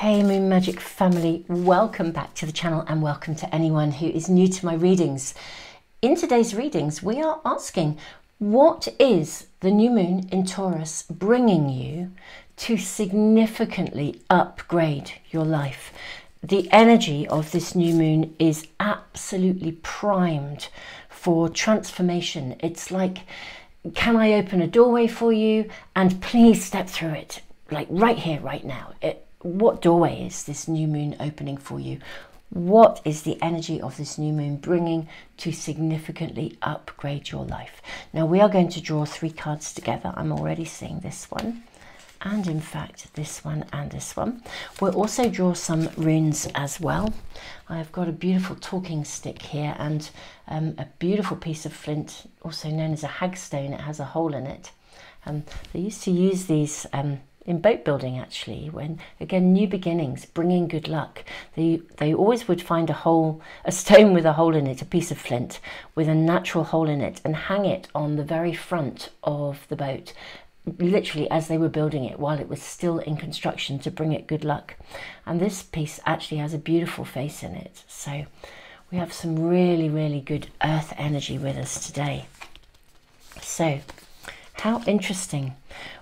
Hey Moon Magic family, welcome back to the channel and welcome to anyone who is new to my readings. In today's readings, we are asking what is the new moon in Taurus bringing you to significantly upgrade your life? The energy of this new moon is absolutely primed for transformation. It's like, can I open a doorway for you? And please step through it, like right here, right now. It, what doorway is this new moon opening for you? What is the energy of this new moon bringing to significantly upgrade your life? Now, we are going to draw three cards together. I'm already seeing this one, and in fact, this one and this one. We'll also draw some runes as well. I've got a beautiful talking stick here and um, a beautiful piece of flint, also known as a hagstone. It has a hole in it. Um, they used to use these. Um, in boat building actually when again new beginnings bringing good luck. They they always would find a hole a stone with a hole in it a piece of flint with a natural hole in it and hang it on the very front of the boat literally as they were building it while it was still in construction to bring it good luck. And this piece actually has a beautiful face in it. So we have some really really good earth energy with us today. So how interesting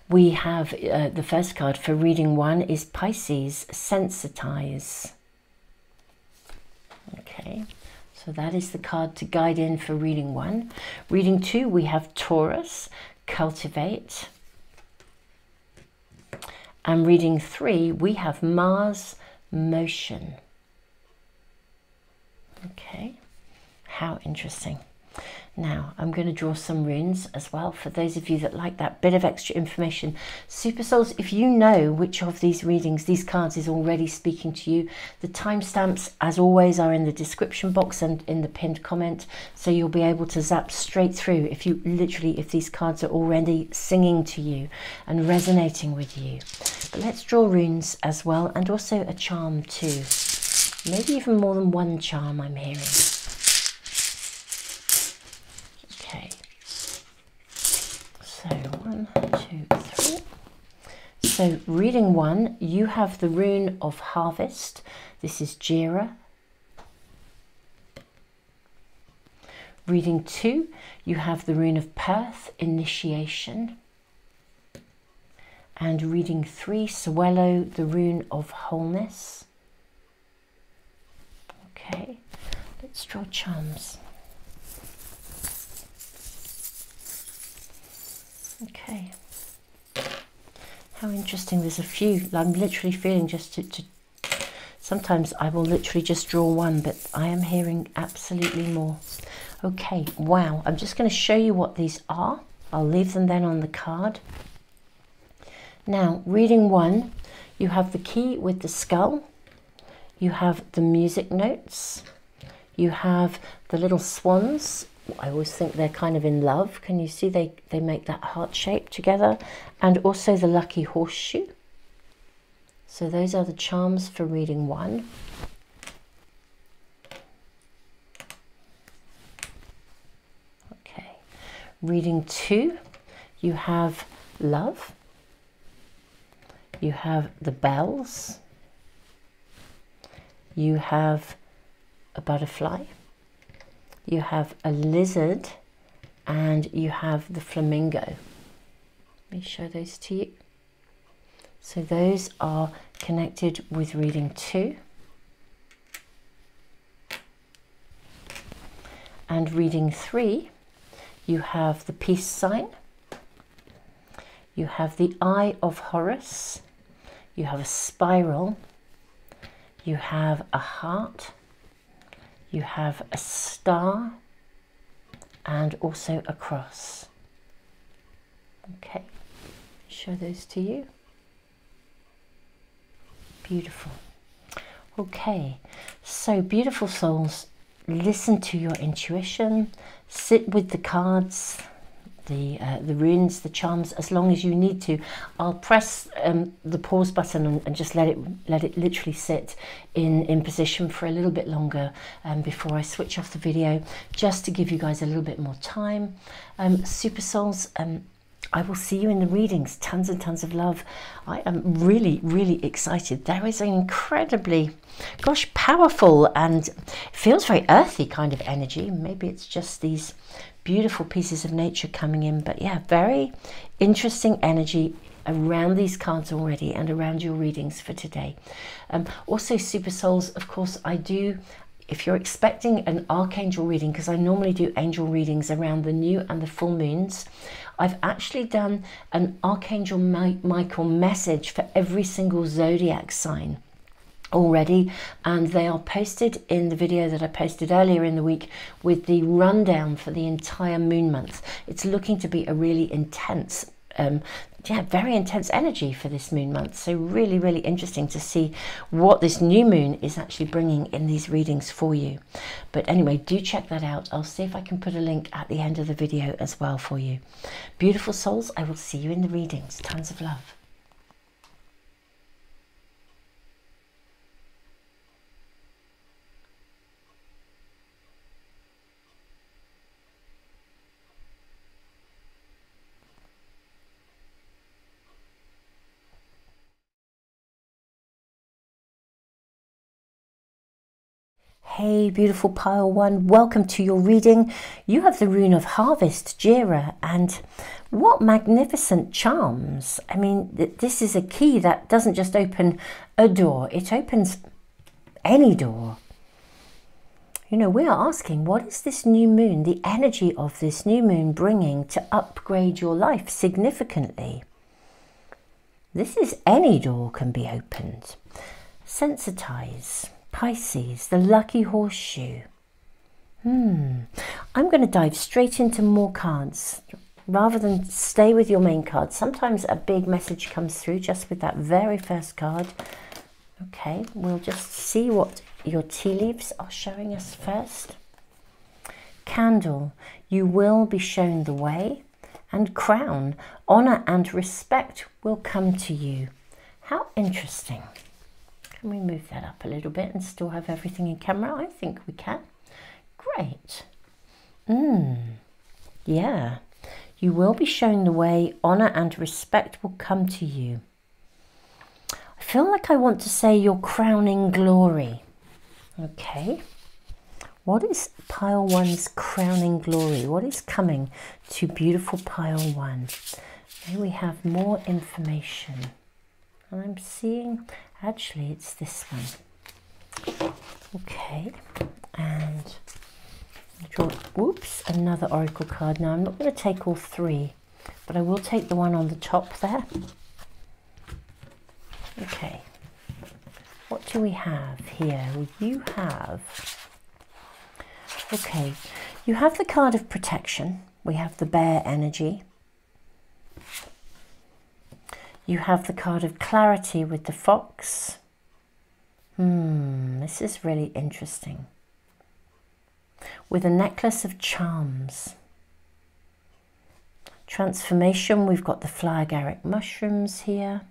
we have uh, the first card for reading one is Pisces, sensitize. Okay, so that is the card to guide in for reading one. Reading two, we have Taurus, cultivate. And reading three, we have Mars, motion. Okay, how interesting. Now I'm going to draw some runes as well for those of you that like that bit of extra information. Super Souls, if you know which of these readings, these cards is already speaking to you, the timestamps as always are in the description box and in the pinned comment. So you'll be able to zap straight through if you literally, if these cards are already singing to you and resonating with you. But let's draw runes as well and also a charm too. Maybe even more than one charm I'm hearing. So one, two, three. So reading one, you have the rune of harvest. This is Jera. Reading two, you have the rune of Perth, initiation. And reading three, Sowilo, the rune of wholeness. Okay, let's draw charms. Okay. How interesting. There's a few. I'm literally feeling just to, to, Sometimes I will literally just draw one, but I am hearing absolutely more. Okay, wow. I'm just going to show you what these are. I'll leave them then on the card. Now, reading one, you have the key with the skull. You have the music notes. You have the little swans I always think they're kind of in love. Can you see they, they make that heart shape together? And also the lucky horseshoe. So those are the charms for reading one. Okay. Reading two, you have love. You have the bells. You have a butterfly you have a lizard and you have the flamingo. Let me show those to you. So those are connected with reading two. And reading three, you have the peace sign. You have the eye of Horus. You have a spiral. You have a heart you have a star and also a cross. Okay, show those to you. Beautiful. Okay, so beautiful souls, listen to your intuition, sit with the cards, the uh, the runes, the charms, as long as you need to. I'll press um, the pause button and, and, just let it let it literally sit in in position for a little bit longer um, before I switch off the video, just to give you guys a little bit more time. Um, Super Souls. Um, I will see you in the readings. Tons and tons of love. I am really, really excited. There is an incredibly, gosh, powerful and feels very earthy kind of energy. Maybe it's just these beautiful pieces of nature coming in. But yeah, very interesting energy around these cards already and around your readings for today. Um, also, Super Souls, of course, I do if you're expecting an archangel reading, because I normally do angel readings around the new and the full moons, I've actually done an Archangel Michael message for every single zodiac sign already and they are posted in the video that I posted earlier in the week with the rundown for the entire moon month. It's looking to be a really intense um, yeah, very intense energy for this moon month. So really, really interesting to see what this new moon is actually bringing in these readings for you. But anyway, do check that out. I'll see if I can put a link at the end of the video as well for you. Beautiful souls, I will see you in the readings. Tons of love. Hey, beautiful pile one, welcome to your reading. You have the rune of harvest, Jera, and what magnificent charms. I mean, this is a key that doesn't just open a door, it opens any door. You know, we are asking, what is this new moon, the energy of this new moon bringing to upgrade your life significantly? This is any door can be opened. Sensitize Pisces, the lucky horseshoe. Hmm, I'm going to dive straight into more cards rather than stay with your main card. Sometimes a big message comes through just with that very first card. Okay, we'll just see what your tea leaves are showing us first. Candle, you will be shown the way. And crown, honour and respect will come to you. How interesting. Can we move that up a little bit and still have everything in camera? I think we can. Great. Mmm. Yeah. You will be shown the way. Honour and respect will come to you. I feel like I want to say your crowning glory. Okay. What is pile one's crowning glory? What is coming to beautiful pile one? May we have more information. And I'm seeing Actually, it's this one. Okay, and draw, whoops, another oracle card. Now, I'm not going to take all three, but I will take the one on the top there. Okay, what do we have here? You have, okay, you have the card of protection. We have the bear energy. You have the card of clarity with the fox. Hmm, this is really interesting. With a necklace of charms. Transformation, we've got the fly agaric mushrooms here.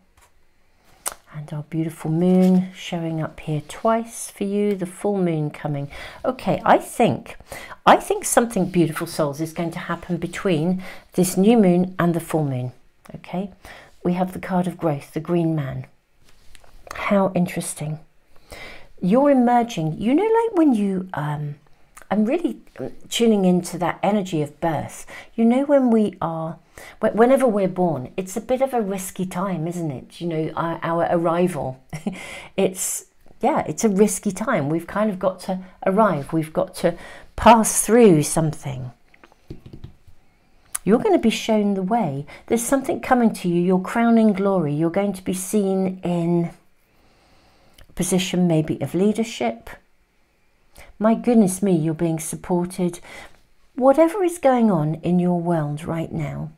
And our beautiful moon showing up here twice for you, the full moon coming. Okay, I think, I think something beautiful souls is going to happen between this new moon and the full moon. Okay, we have the card of growth, the green man. How interesting. You're emerging. You know, like when you, um, I'm really tuning into that energy of birth. You know, when we are, whenever we're born, it's a bit of a risky time, isn't it? You know, our, our arrival. it's, yeah, it's a risky time. We've kind of got to arrive, we've got to pass through something. You're going to be shown the way. There's something coming to you, your crowning glory. You're going to be seen in position maybe of leadership. My goodness me, you're being supported. Whatever is going on in your world right now,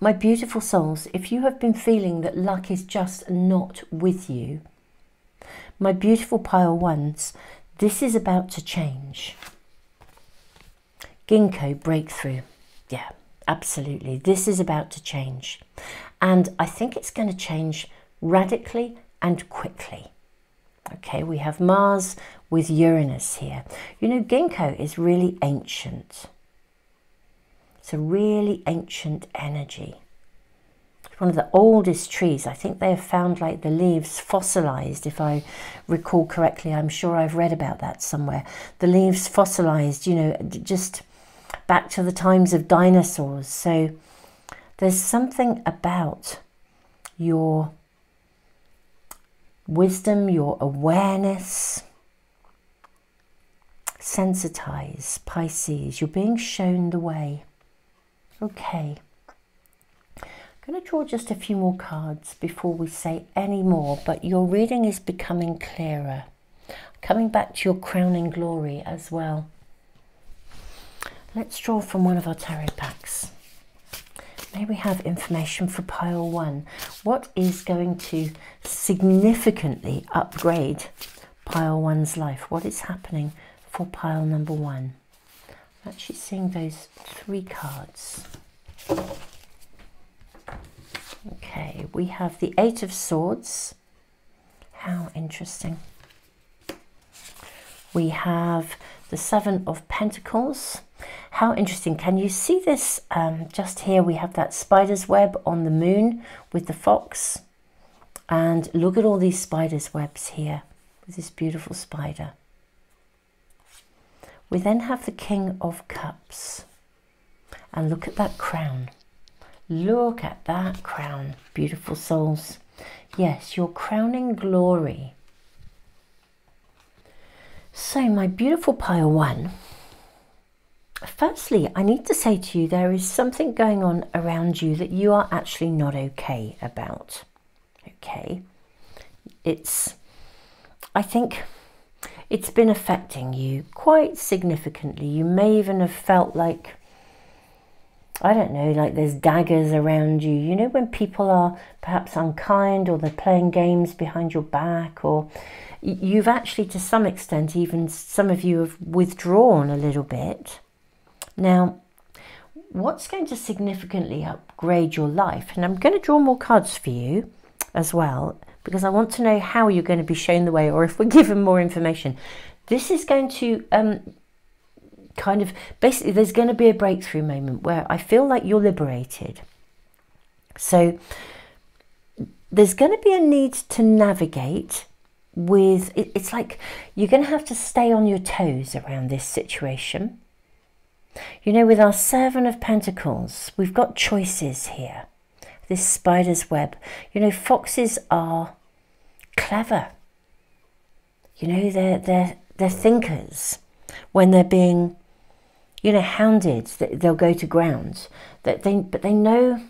my beautiful souls, if you have been feeling that luck is just not with you, my beautiful pile ones, this is about to change. Ginkgo breakthrough. Yeah, absolutely. This is about to change. And I think it's going to change radically and quickly. Okay, we have Mars with Uranus here. You know, ginkgo is really ancient. It's a really ancient energy. It's one of the oldest trees. I think they have found like the leaves fossilized, if I recall correctly. I'm sure I've read about that somewhere. The leaves fossilized, you know, just back to the times of dinosaurs. So there's something about your wisdom, your awareness. Sensitize, Pisces, you're being shown the way. Okay. I'm going to draw just a few more cards before we say any more, but your reading is becoming clearer. Coming back to your crowning glory as well. Let's draw from one of our tarot packs. May we have information for pile one. What is going to significantly upgrade pile one's life? What is happening for pile number one? I'm actually seeing those three cards. Okay, we have the Eight of Swords. How interesting. We have the Seven of Pentacles. How interesting. Can you see this? Um, just here we have that spider's web on the moon with the fox. And look at all these spider's webs here with this beautiful spider. We then have the King of Cups. And look at that crown. Look at that crown, beautiful souls. Yes, your crowning glory. So, my beautiful pile one. Firstly, I need to say to you there is something going on around you that you are actually not okay about. Okay. It's, I think, it's been affecting you quite significantly. You may even have felt like I don't know, like there's daggers around you. You know, when people are perhaps unkind or they're playing games behind your back, or you've actually, to some extent, even some of you have withdrawn a little bit. Now, what's going to significantly upgrade your life? And I'm going to draw more cards for you as well because I want to know how you're going to be shown the way or if we're given more information. This is going to um, kind of basically there's going to be a breakthrough moment where I feel like you're liberated. So there's going to be a need to navigate with it's like you're going to have to stay on your toes around this situation. You know, with our Seven of Pentacles, we've got choices here. This spider's web. You know, foxes are clever. You know, they're they're they're thinkers when they're being you know, hounded, they'll go to ground. That they, but they know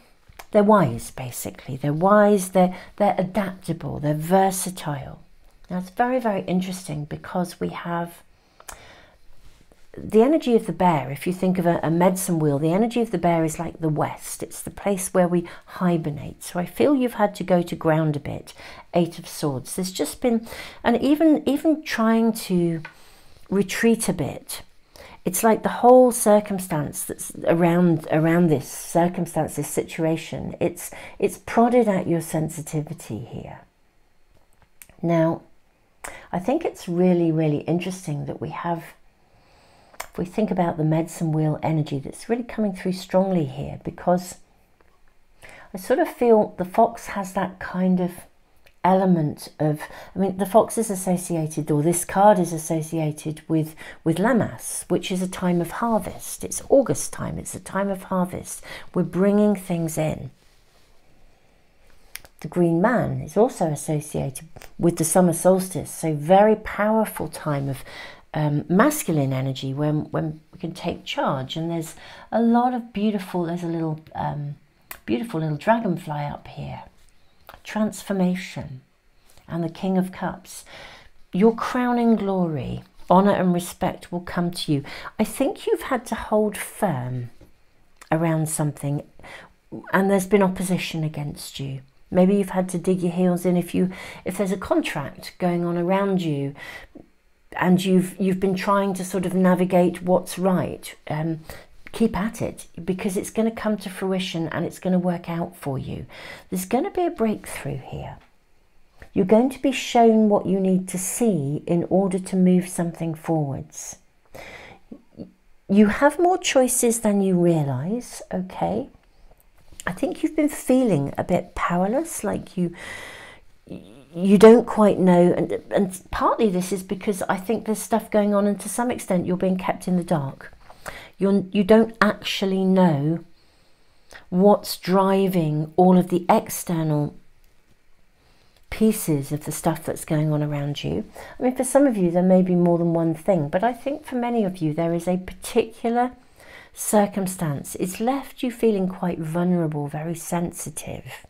they're wise, basically. They're wise, they're, they're adaptable, they're versatile. Now, it's very, very interesting because we have the energy of the bear. If you think of a, a medicine wheel, the energy of the bear is like the west. It's the place where we hibernate. So I feel you've had to go to ground a bit. Eight of Swords. There's just been, and even even trying to retreat a bit it's like the whole circumstance that's around around this circumstance, this situation. It's it's prodded at your sensitivity here. Now, I think it's really really interesting that we have. If we think about the medicine wheel energy, that's really coming through strongly here because I sort of feel the fox has that kind of element of i mean the fox is associated or this card is associated with with Lammas which is a time of harvest. It's august time. It's a time of harvest. We're bringing things in. The green man is also associated with the summer solstice. So very powerful time of um, masculine energy when when we can take charge. And there's a lot of beautiful there's a little um, beautiful little dragonfly up here transformation, and the King of Cups. Your crowning glory, honour, and respect will come to you. I think you've had to hold firm around something, and there's been opposition against you. Maybe you've had to dig your heels in if you if there's a contract going on around you and you've you've been trying to sort of navigate what's right um, keep at it because it's going to come to fruition and it's going to work out for you. There's going to be a breakthrough here. You're going to be shown what you need to see in order to move something forwards. you have more choices than you realize, okay? I think you've been feeling a bit powerless, like you you don't quite know and and partly this is because I think there's stuff going on and to some extent you're being kept in the dark. You're you don't actually know what's driving all of the external pieces of the stuff that's going on around you. I mean, for some of you, there may be more than one thing, but I think for many of you, there is a particular circumstance. It's left you feeling quite vulnerable, very sensitive.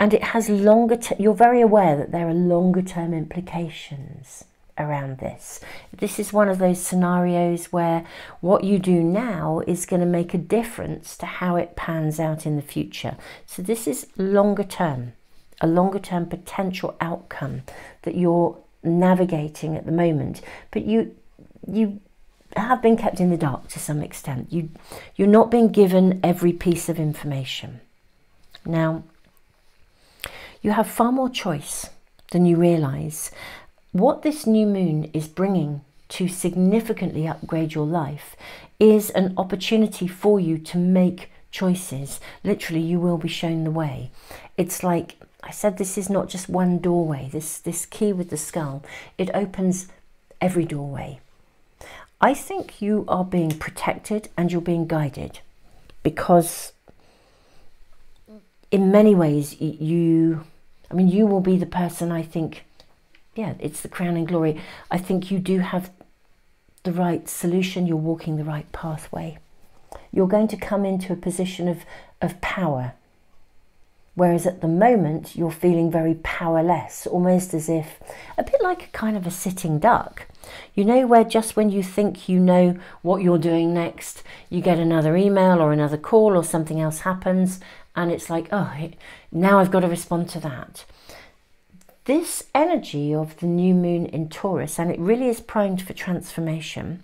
And it has longer, you're very aware that there are longer term implications around this. This is one of those scenarios where what you do now is going to make a difference to how it pans out in the future. So this is longer term, a longer term potential outcome that you're navigating at the moment. But you you have been kept in the dark to some extent. You you're not being given every piece of information. Now you have far more choice than you realize what this new moon is bringing to significantly upgrade your life is an opportunity for you to make choices. Literally, you will be shown the way. It's like I said, this is not just one doorway. This, this key with the skull, it opens every doorway. I think you are being protected and you're being guided because in many ways you I mean you will be the person I think yeah, it's the crowning glory. I think you do have the right solution. You're walking the right pathway. You're going to come into a position of, of power. Whereas at the moment, you're feeling very powerless, almost as if, a bit like a kind of a sitting duck. You know, where just when you think you know what you're doing next, you get another email or another call or something else happens, and it's like, oh, now I've got to respond to that this energy of the new moon in Taurus, and it really is primed for transformation,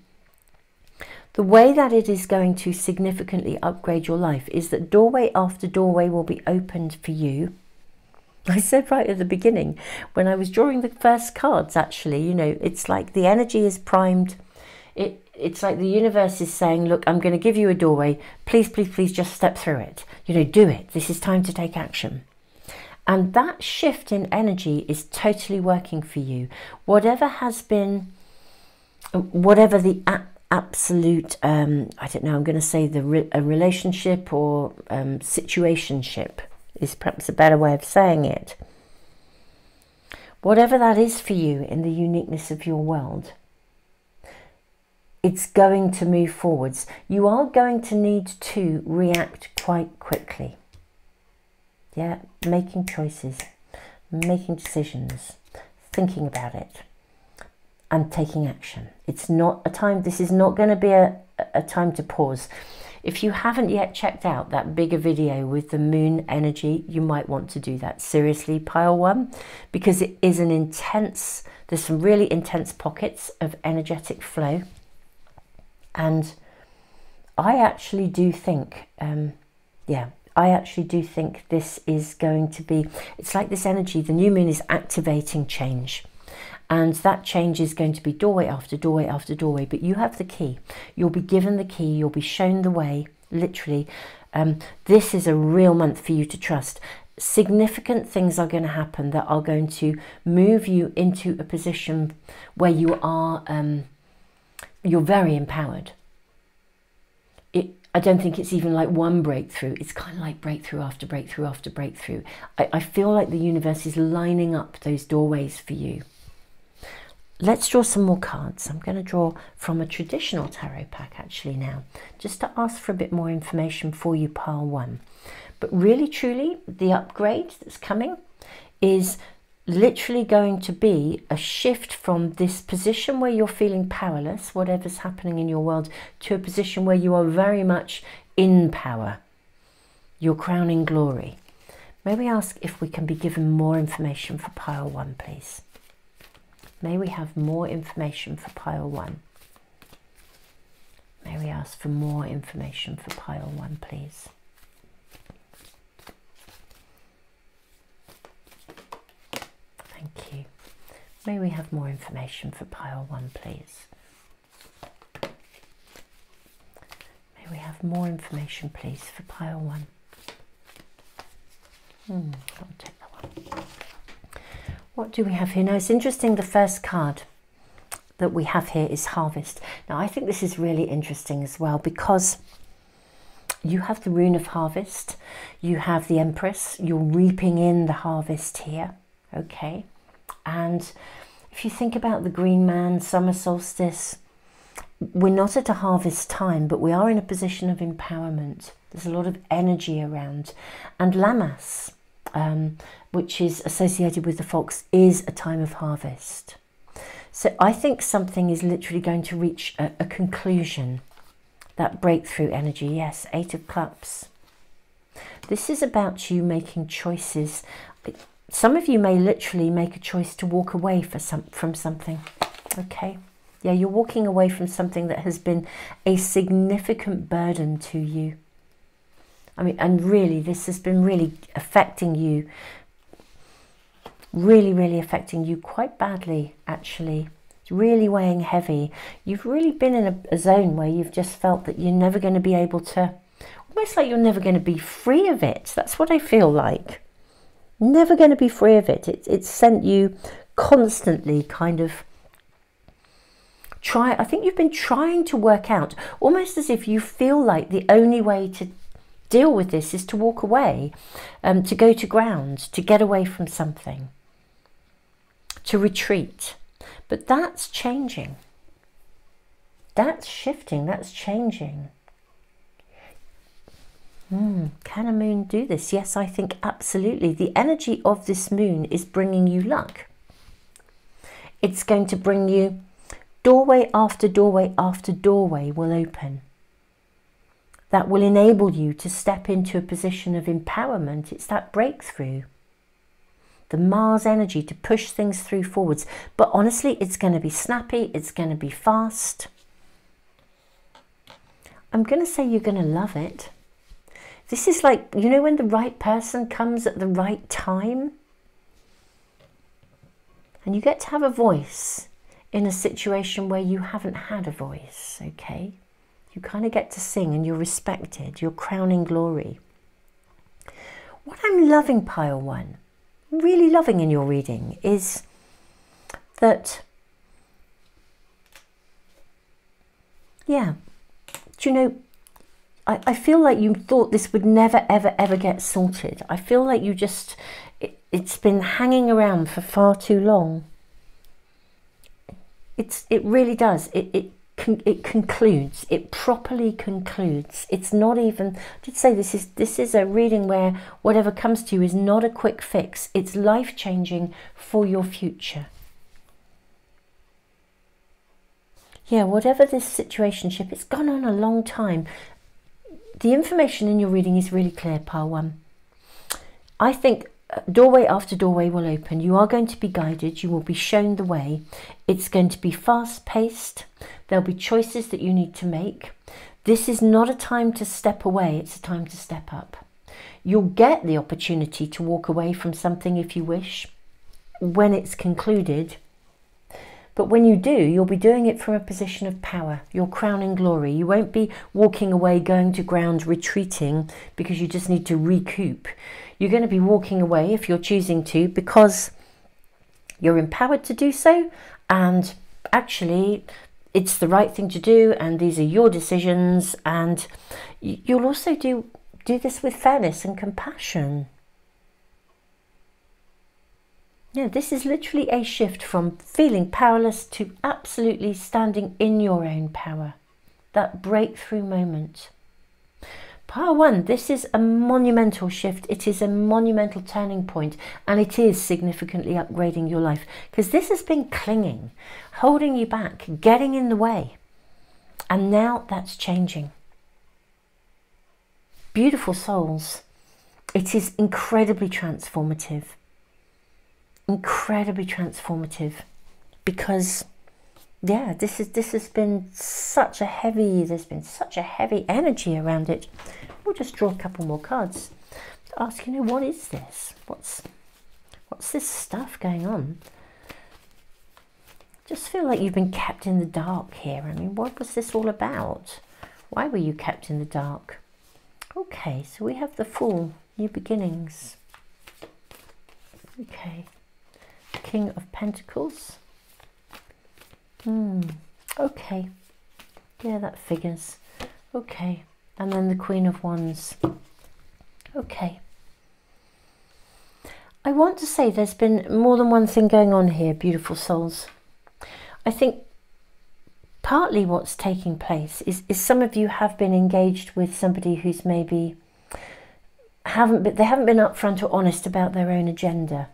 the way that it is going to significantly upgrade your life is that doorway after doorway will be opened for you. I said right at the beginning, when I was drawing the first cards, actually, you know, it's like the energy is primed. It, it's like the universe is saying, look, I'm going to give you a doorway. Please, please, please just step through it. You know, do it. This is time to take action. And that shift in energy is totally working for you. Whatever has been, whatever the absolute, um, I don't know, I'm going to say the re a relationship or um, situationship is perhaps a better way of saying it. Whatever that is for you in the uniqueness of your world, it's going to move forwards. You are going to need to react quite quickly. Yeah, making choices, making decisions, thinking about it, and taking action. It's not a time, this is not going to be a, a time to pause. If you haven't yet checked out that bigger video with the moon energy, you might want to do that. Seriously, pile one, because it is an intense, there's some really intense pockets of energetic flow. And I actually do think, um, yeah, I actually do think this is going to be, it's like this energy, the new moon is activating change. And that change is going to be doorway after doorway after doorway. But you have the key. You'll be given the key. You'll be shown the way, literally. Um, this is a real month for you to trust. Significant things are going to happen that are going to move you into a position where you are, um, you're very empowered. I don't think it's even like one breakthrough. It's kind of like breakthrough after breakthrough after breakthrough. I, I feel like the universe is lining up those doorways for you. Let's draw some more cards. I'm going to draw from a traditional tarot pack actually now, just to ask for a bit more information for you, pile one. But really, truly, the upgrade that's coming is literally going to be a shift from this position where you're feeling powerless, whatever's happening in your world, to a position where you are very much in power, your crowning glory. May we ask if we can be given more information for pile one, please? May we have more information for pile one? May we ask for more information for pile one, please? Thank you. May we have more information for pile one, please? May we have more information, please, for pile one. Hmm, I'll take that one. What do we have here? Now, it's interesting, the first card that we have here is harvest. Now, I think this is really interesting as well because you have the rune of harvest, you have the empress, you're reaping in the harvest here, okay? And if you think about the green man, summer solstice, we're not at a harvest time, but we are in a position of empowerment. There's a lot of energy around. And Lammas, um, which is associated with the fox, is a time of harvest. So I think something is literally going to reach a, a conclusion. That breakthrough energy, yes, Eight of Cups. This is about you making choices. Some of you may literally make a choice to walk away for some, from something. Okay. Yeah, you're walking away from something that has been a significant burden to you. I mean, and really, this has been really affecting you really, really affecting you quite badly, actually. It's really weighing heavy. You've really been in a, a zone where you've just felt that you're never going to be able to, almost like you're never going to be free of it. That's what I feel like. Never going to be free of it. it it's sent you constantly kind of try. I think you've been trying to work out, almost as if you feel like the only way to deal with this is to walk away, um, to go to ground, to get away from something to retreat. But that's changing. That's shifting, that's changing. Mm, can a moon do this? Yes, I think absolutely. The energy of this moon is bringing you luck. It's going to bring you doorway after doorway after doorway will open. That will enable you to step into a position of empowerment. It's that breakthrough the Mars energy to push things through forwards. But honestly, it's going to be snappy, it's going to be fast. I'm going to say you're going to love it. This is like, you know, when the right person comes at the right time? And you get to have a voice in a situation where you haven't had a voice, okay? You kind of get to sing and you're respected, you're crowning glory. What I'm loving, pile one, really loving in your reading is that, yeah, do you know, I, I feel like you thought this would never, ever, ever get sorted. I feel like you just, it, it's been hanging around for far too long. It's, it really does. It, it it concludes it properly concludes it's not even I did say this is this is a reading where whatever comes to you is not a quick fix it's life changing for your future yeah whatever this situationship it's gone on a long time the information in your reading is really clear pile one I think uh, doorway after doorway will open. You are going to be guided. You will be shown the way. It's going to be fast paced. There'll be choices that you need to make. This is not a time to step away. It's a time to step up. You'll get the opportunity to walk away from something if you wish when it's concluded. But when you do, you'll be doing it from a position of power, your crowning glory. You won't be walking away, going to ground, retreating because you just need to recoup. You're going to be walking away if you're choosing to because you're empowered to do so and actually it's the right thing to do and these are your decisions and you'll also do do this with fairness and compassion yeah, this is literally a shift from feeling powerless to absolutely standing in your own power. That breakthrough moment. Part one, this is a monumental shift. It is a monumental turning point and it is significantly upgrading your life because this has been clinging, holding you back, getting in the way. And now that's changing. Beautiful souls. It is incredibly transformative. Incredibly transformative because yeah, this is this has been such a heavy. There's been such a heavy energy around it. We'll just draw a couple more cards. To ask, you know, what is this? What's what's this stuff going on? Just feel like you've been kept in the dark here. I mean, what was this all about? Why were you kept in the dark? Okay, so we have the Fool, new beginnings. Okay, King of Pentacles. Hmm, okay. Yeah, that figures. Okay, and then the Queen of Wands. Okay. I want to say there's been more than one thing going on here, beautiful souls. I think partly what's taking place is, is some of you have been engaged with somebody who's maybe haven't been, they haven't been upfront or honest about their own agenda.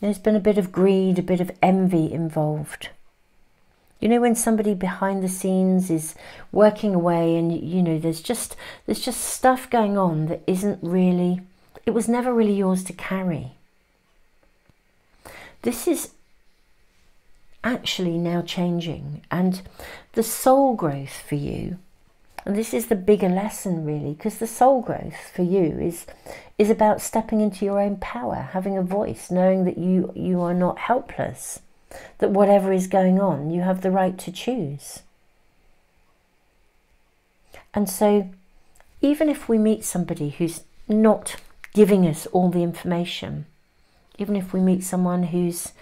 There's been a bit of greed, a bit of envy involved. You know when somebody behind the scenes is working away and you know there's just there's just stuff going on that isn't really it was never really yours to carry. This is actually now changing and the soul growth for you and this is the bigger lesson really because the soul growth for you is is about stepping into your own power having a voice knowing that you you are not helpless that whatever is going on, you have the right to choose. And so, even if we meet somebody who's not giving us all the information, even if we meet someone who's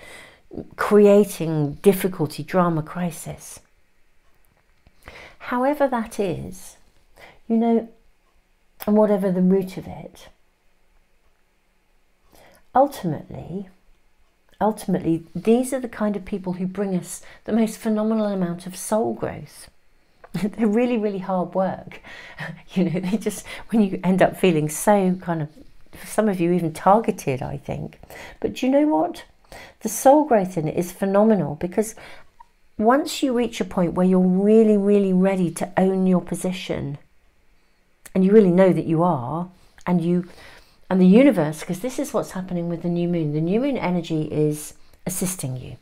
creating difficulty, drama, crisis, however that is, you know, and whatever the root of it, ultimately, ultimately, these are the kind of people who bring us the most phenomenal amount of soul growth. They're really, really hard work. You know, they just, when you end up feeling so kind of, for some of you, even targeted, I think. But you know what? The soul growth in it is phenomenal because once you reach a point where you're really, really ready to own your position, and you really know that you are, and you and the universe, because this is what's happening with the new moon. The new moon energy is assisting you.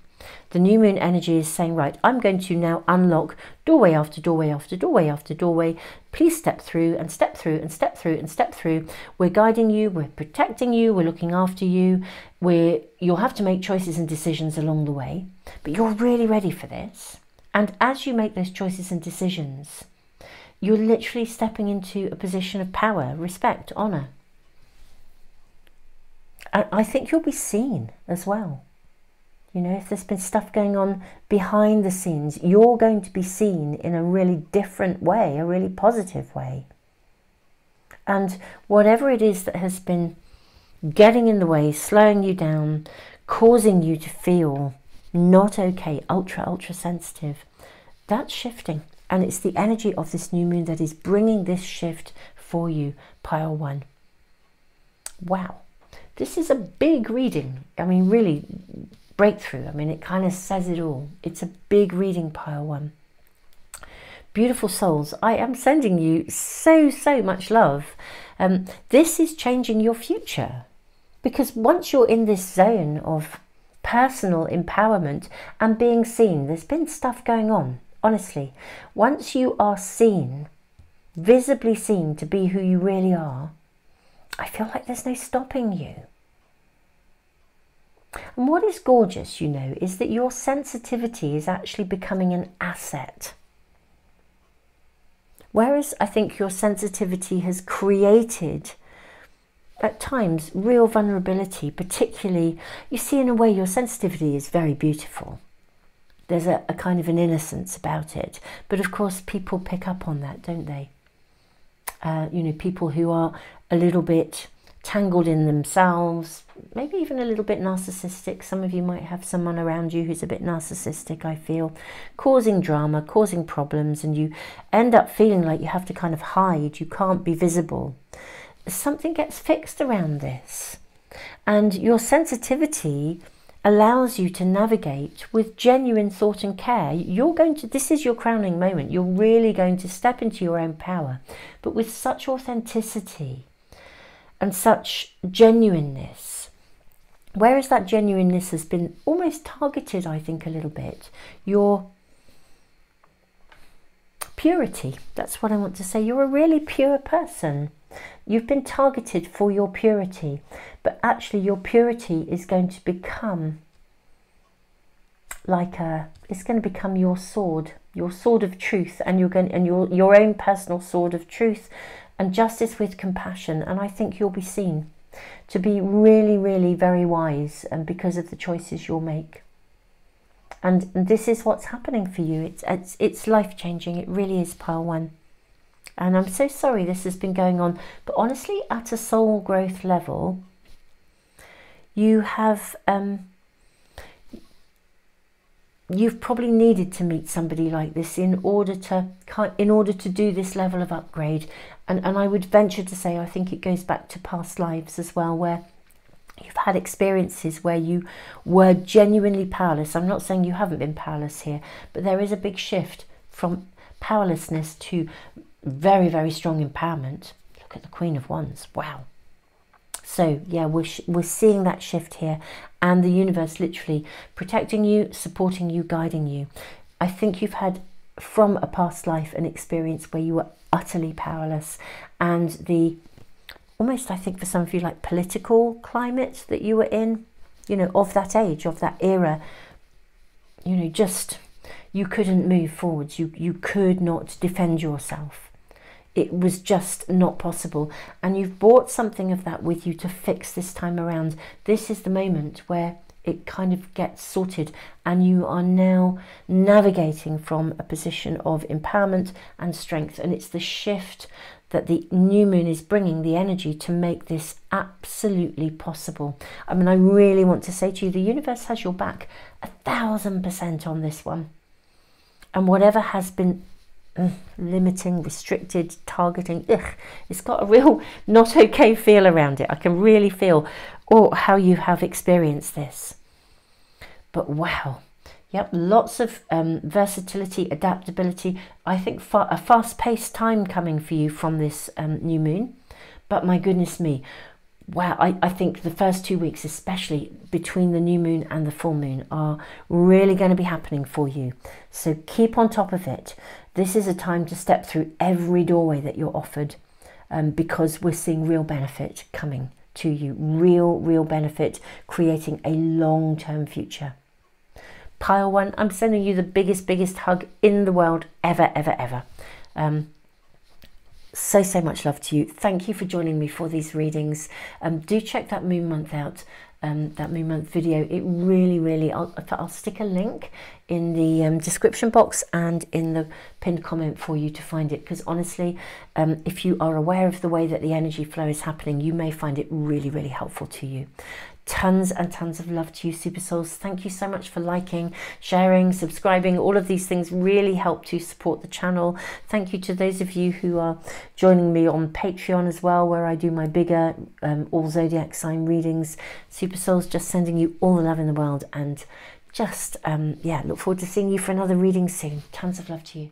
The new moon energy is saying, right, I'm going to now unlock doorway after doorway after doorway after doorway. Please step through and step through and step through and step through. We're guiding you, we're protecting you, we're looking after you. We're, you'll have to make choices and decisions along the way, but you're really ready for this. And as you make those choices and decisions, you're literally stepping into a position of power, respect, honour, I think you'll be seen as well. You know, if there's been stuff going on behind the scenes, you're going to be seen in a really different way, a really positive way. And whatever it is that has been getting in the way, slowing you down, causing you to feel not okay, ultra, ultra sensitive, that's shifting. And it's the energy of this new moon that is bringing this shift for you, pile one. Wow. This is a big reading. I mean, really, breakthrough. I mean, it kind of says it all. It's a big reading, pile one. Beautiful souls, I am sending you so, so much love. Um, this is changing your future because once you're in this zone of personal empowerment and being seen, there's been stuff going on, honestly. Once you are seen, visibly seen to be who you really are, I feel like there's no stopping you. And what is gorgeous, you know, is that your sensitivity is actually becoming an asset. Whereas I think your sensitivity has created at times real vulnerability, particularly, you see, in a way, your sensitivity is very beautiful. There's a, a kind of an innocence about it. But of course, people pick up on that, don't they? Uh, you know, people who are a little bit tangled in themselves, maybe even a little bit narcissistic. Some of you might have someone around you who's a bit narcissistic, I feel, causing drama, causing problems, and you end up feeling like you have to kind of hide, you can't be visible. Something gets fixed around this, and your sensitivity allows you to navigate with genuine thought and care. You're going to, this is your crowning moment. You're really going to step into your own power, but with such authenticity and such genuineness. Whereas that genuineness has been almost targeted, I think, a little bit. Your purity, that's what I want to say. You're a really pure person. You've been targeted for your purity, but actually, your purity is going to become like a it's going to become your sword your sword of truth and you're going and your your own personal sword of truth and justice with compassion. And i think you'll be seen to be really really very wise and because of the choices you'll make. And, and this is what's happening for you. It's it's, it's life changing it really is pile one. And i'm so sorry this has been going on but honestly at a soul growth level you have um, you've probably needed to meet somebody like this in order to in order to do this level of upgrade. And and I would venture to say I think it goes back to past lives as well where you've had experiences where you were genuinely powerless. I'm not saying you haven't been powerless here but there is a big shift from powerlessness to very very strong empowerment. Look at the queen of wands. Wow. So yeah, we're, we're seeing that shift here and the universe literally protecting you, supporting you, guiding you. I think you've had from a past life an experience where you were utterly powerless and the almost I think for some of you like political climate that you were in, you know, of that age, of that era, you know, just you couldn't move forwards. You you could not defend yourself it was just not possible. And you've brought something of that with you to fix this time around. This is the moment where it kind of gets sorted, and you are now navigating from a position of empowerment and strength. And it's the shift that the new moon is bringing the energy to make this absolutely possible. I mean, I really want to say to you, the universe has your back a thousand percent on this one. And whatever has been limiting, restricted, targeting. Ugh, it's got a real not okay feel around it. I can really feel oh, how you have experienced this. But wow, yep, lots of um, versatility, adaptability. I think fa a fast paced time coming for you from this um, new moon. But my goodness me, wow, I, I think the first two weeks, especially between the new moon and the full moon, are really going to be happening for you. So keep on top of it. This is a time to step through every doorway that you're offered um, because we're seeing real benefit coming to you. Real, real benefit, creating a long term future. Pile one, I'm sending you the biggest, biggest hug in the world ever, ever, ever. Um, so so much love to you thank you for joining me for these readings um, do check that moon month out um, that moon month video it really really I'll, I'll stick a link in the um, description box and in the pinned comment for you to find it. Because honestly um, if you are aware of the way that the energy flow is happening you may find it really really helpful to you tons and tons of love to you super souls. Thank you so much for liking sharing subscribing. All of these things really help to support the channel. Thank you to those of you who are joining me on patreon as well where i do my bigger um, all zodiac sign readings. Super souls just sending you all the love in the world and just um, yeah look forward to seeing you for another reading soon. Tons of love to you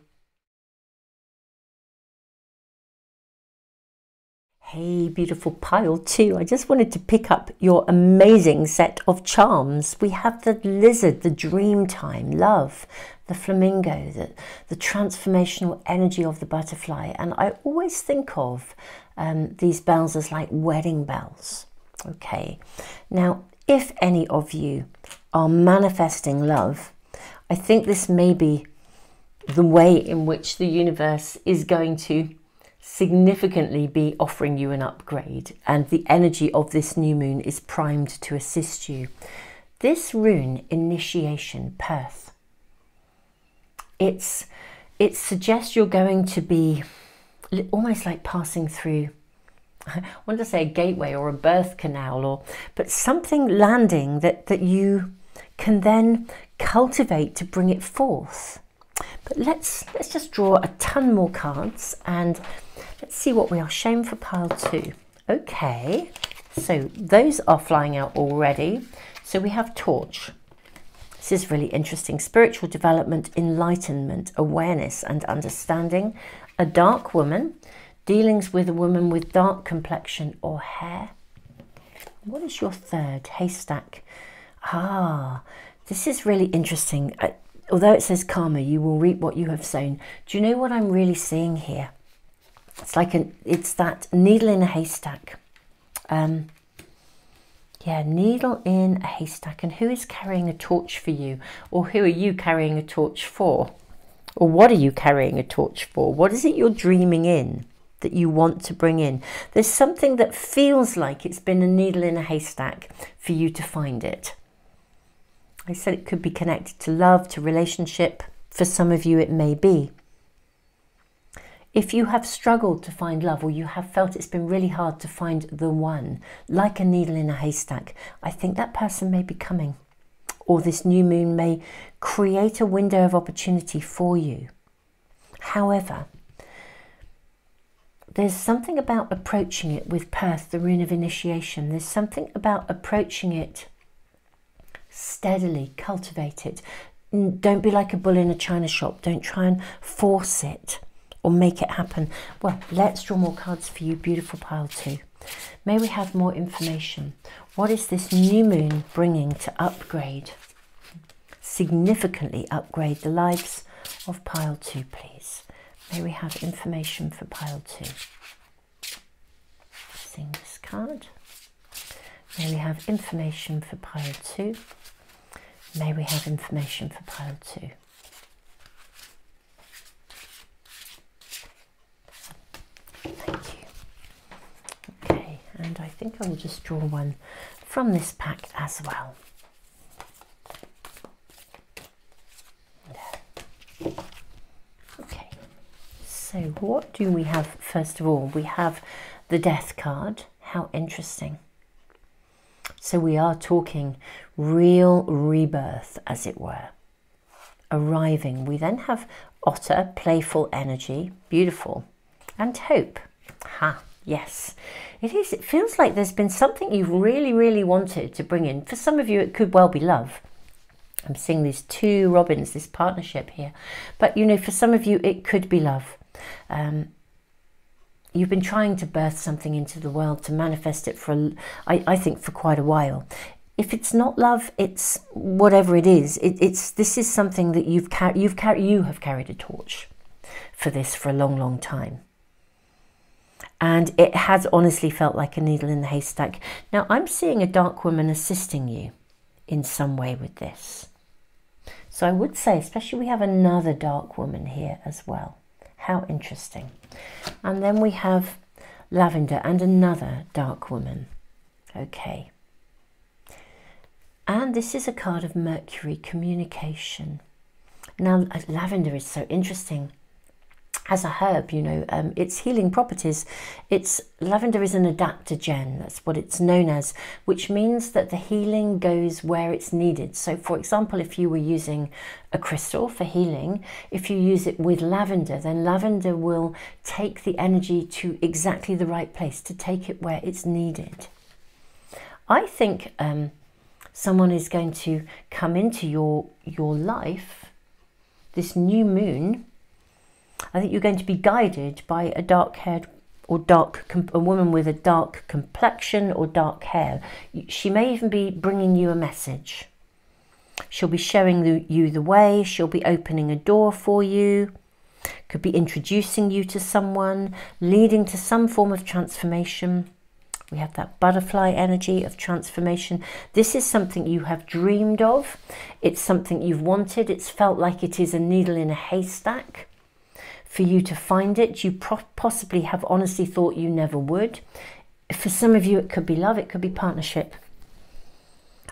Hey, beautiful pile two. I just wanted to pick up your amazing set of charms. We have the lizard, the dream time, love, the flamingo, the, the transformational energy of the butterfly. And I always think of um, these bells as like wedding bells. Okay. Now, if any of you are manifesting love, I think this may be the way in which the universe is going to significantly be offering you an upgrade, and the energy of this new moon is primed to assist you. This rune, Initiation, Perth, it's it suggests you're going to be almost like passing through I want to say a gateway or a birth canal or but something landing that that you can then cultivate to bring it forth. But let's let's just draw a ton more cards and Let's see what we are shown for pile two. Okay, so those are flying out already. So we have torch. This is really interesting. Spiritual development, enlightenment, awareness and understanding. A dark woman, dealings with a woman with dark complexion or hair. What is your third? Haystack. Ah, this is really interesting. Uh, although it says karma, you will reap what you have sown. Do you know what I'm really seeing here? It's like an, it's that needle in a haystack. Um, Yeah, needle in a haystack. And who is carrying a torch for you? Or who are you carrying a torch for? Or what are you carrying a torch for? What is it you're dreaming in that you want to bring in? There's something that feels like it's been a needle in a haystack for you to find it. I said it could be connected to love, to relationship. For some of you, it may be. If you have struggled to find love or you have felt it's been really hard to find the one, like a needle in a haystack, I think that person may be coming. Or this new moon may create a window of opportunity for you. However, there's something about approaching it with Perth, the rune of initiation. There's something about approaching it steadily, cultivate it. Don't be like a bull in a china shop. Don't try and force it or make it happen. Well, let's draw more cards for you, beautiful pile two. May we have more information. What is this new moon bringing to upgrade, significantly upgrade the lives of pile two, please? May we have information for pile two? Seeing this card. May we have information for pile two? May we have information for pile two? And I think I will just draw one from this pack as well. Okay, so what do we have first of all? We have the death card. How interesting. So we are talking real rebirth, as it were, arriving. We then have otter, playful energy, beautiful, and hope. Ha, yes. It is. It feels like there's been something you've really, really wanted to bring in. For some of you, it could well be love. I'm seeing these two robins, this partnership here. But, you know, for some of you, it could be love. Um, you've been trying to birth something into the world, to manifest it for, I, I think, for quite a while. If it's not love, it's whatever it is. It, it's this is something that you've carried. You've carried. You have carried a torch for this for a long, long time and it has honestly felt like a needle in the haystack. Now, I'm seeing a dark woman assisting you in some way with this. So I would say, especially we have another dark woman here as well. How interesting. And then we have lavender and another dark woman. Okay. And this is a card of Mercury communication. Now, uh, lavender is so interesting as a herb, you know, um, its healing properties. It's lavender is an adaptogen. That's what it's known as, which means that the healing goes where it's needed. So, for example, if you were using a crystal for healing, if you use it with lavender, then lavender will take the energy to exactly the right place to take it where it's needed. I think um, someone is going to come into your your life. This new moon I think you're going to be guided by a dark haired or dark a woman with a dark complexion or dark hair. She may even be bringing you a message. She'll be showing the, you the way. She'll be opening a door for you. Could be introducing you to someone, leading to some form of transformation. We have that butterfly energy of transformation. This is something you have dreamed of. It's something you've wanted. It's felt like it is a needle in a haystack for you to find it. You possibly have honestly thought you never would. For some of you, it could be love, it could be partnership.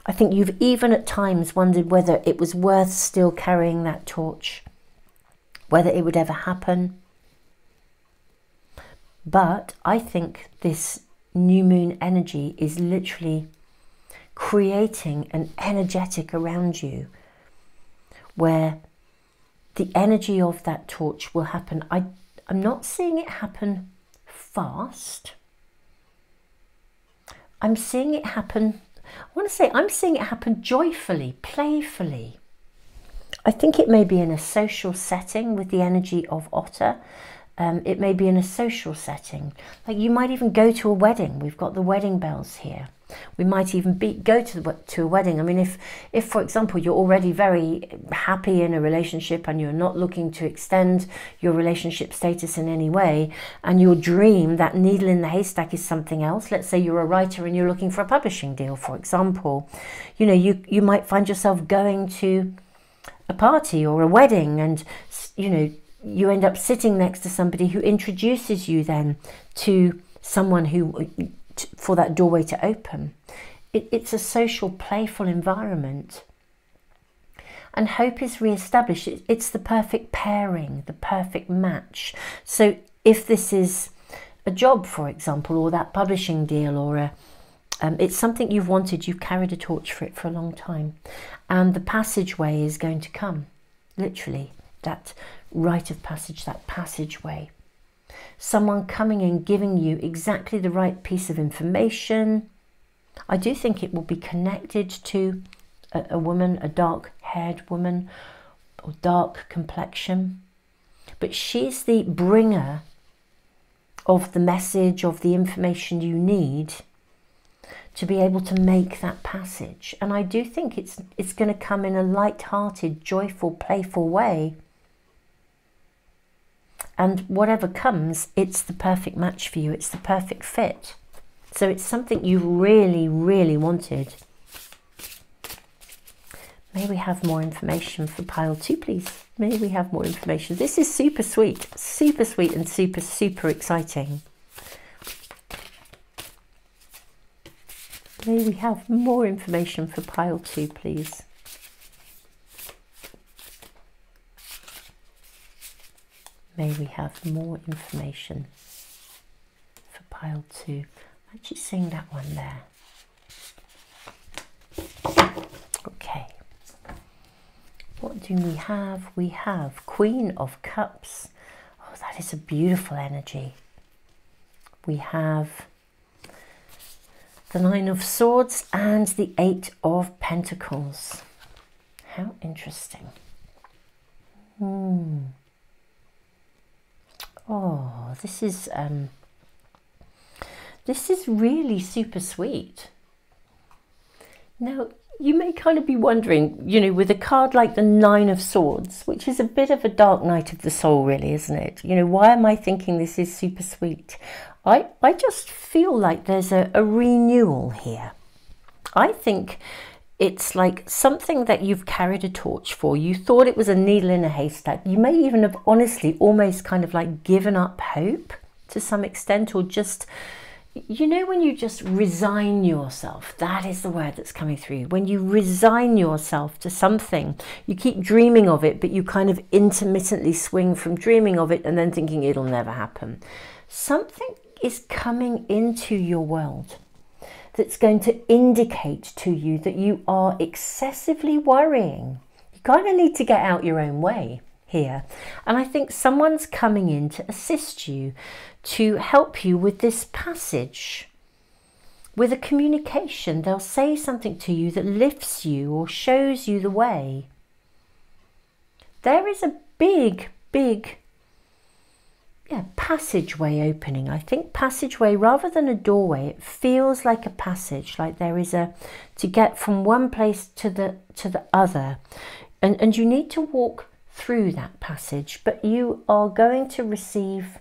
I think you've even at times wondered whether it was worth still carrying that torch, whether it would ever happen. But I think this new moon energy is literally creating an energetic around you where the energy of that torch will happen. I, I'm not seeing it happen fast. I'm seeing it happen, I want to say, I'm seeing it happen joyfully, playfully. I think it may be in a social setting with the energy of otter. Um, it may be in a social setting. Like you might even go to a wedding. We've got the wedding bells here. We might even be, go to the, to a wedding. I mean, if if for example you're already very happy in a relationship and you're not looking to extend your relationship status in any way, and your dream, that needle in the haystack, is something else. Let's say you're a writer and you're looking for a publishing deal, for example. You know, you you might find yourself going to a party or a wedding, and you know you end up sitting next to somebody who introduces you then to someone who for that doorway to open. It, it's a social, playful environment. And hope is re-established. It, it's the perfect pairing, the perfect match. So if this is a job, for example, or that publishing deal, or a um, it's something you've wanted, you've carried a torch for it for a long time, and the passageway is going to come, literally, that rite of passage, that passageway someone coming in giving you exactly the right piece of information. I do think it will be connected to a, a woman, a dark haired woman or dark complexion. But she's the bringer of the message, of the information you need to be able to make that passage. And I do think it's it's going to come in a light-hearted, joyful, playful way. And whatever comes, it's the perfect match for you, it's the perfect fit. So it's something you really, really wanted. May we have more information for pile two, please? May we have more information? This is super sweet, super sweet, and super, super exciting. May we have more information for pile two, please? We have more information for pile two. I'm actually seeing that one there. Okay. What do we have? We have Queen of Cups. Oh, that is a beautiful energy. We have the Nine of Swords and the Eight of Pentacles. How interesting. Hmm. Oh, this is um, this is really super sweet. Now, you may kind of be wondering, you know, with a card like the Nine of Swords, which is a bit of a dark night of the soul, really, isn't it? You know, why am I thinking this is super sweet? I, I just feel like there's a, a renewal here. I think it's like something that you've carried a torch for. You thought it was a needle in a haystack. You may even have honestly almost kind of like given up hope to some extent, or just, you know, when you just resign yourself, that is the word that's coming through. When you resign yourself to something, you keep dreaming of it, but you kind of intermittently swing from dreaming of it and then thinking it'll never happen. Something is coming into your world that's going to indicate to you that you are excessively worrying. You kind of need to get out your own way here. And I think someone's coming in to assist you, to help you with this passage. With a communication, they'll say something to you that lifts you or shows you the way. There is a big, big yeah, passageway opening. I think passageway rather than a doorway, it feels like a passage, like there is a to get from one place to the to the other. And and you need to walk through that passage, but you are going to receive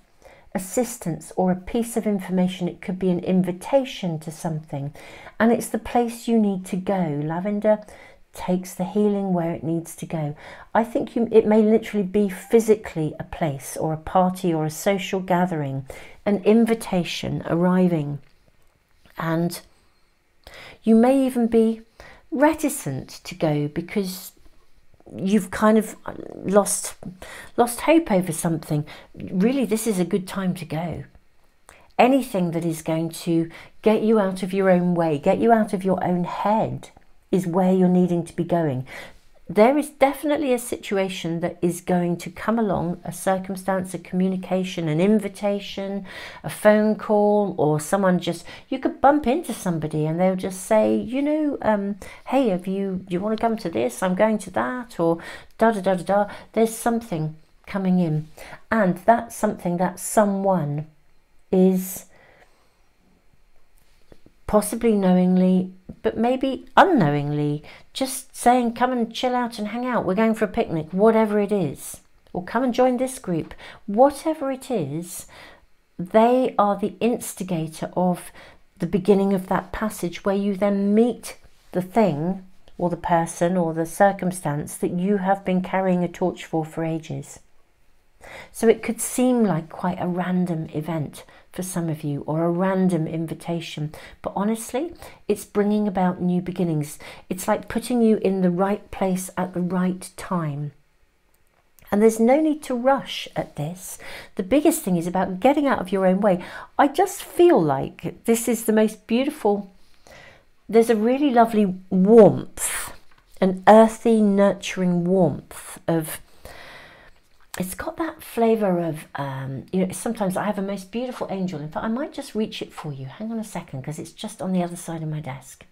assistance or a piece of information. It could be an invitation to something, and it's the place you need to go. Lavender takes the healing where it needs to go. I think you, it may literally be physically a place or a party or a social gathering, an invitation arriving. And you may even be reticent to go because you've kind of um, lost lost hope over something really this is a good time to go anything that is going to get you out of your own way get you out of your own head is where you're needing to be going. There is definitely a situation that is going to come along, a circumstance, a communication, an invitation, a phone call, or someone just, you could bump into somebody and they'll just say, you know, um, hey, have you, you want to come to this? I'm going to that, or da da da da da. There's something coming in. And that something, that someone is possibly knowingly, but maybe unknowingly, just saying, come and chill out and hang out. We're going for a picnic, whatever it is. Or come and join this group. Whatever it is, they are the instigator of the beginning of that passage where you then meet the thing or the person or the circumstance that you have been carrying a torch for for ages. So it could seem like quite a random event for some of you or a random invitation, but honestly, it's bringing about new beginnings. It's like putting you in the right place at the right time. And there's no need to rush at this. The biggest thing is about getting out of your own way. I just feel like this is the most beautiful. There's a really lovely warmth, an earthy, nurturing warmth of it's got that flavour of, um, you know, sometimes I have a most beautiful angel. In fact, I might just reach it for you. Hang on a second, because it's just on the other side of my desk.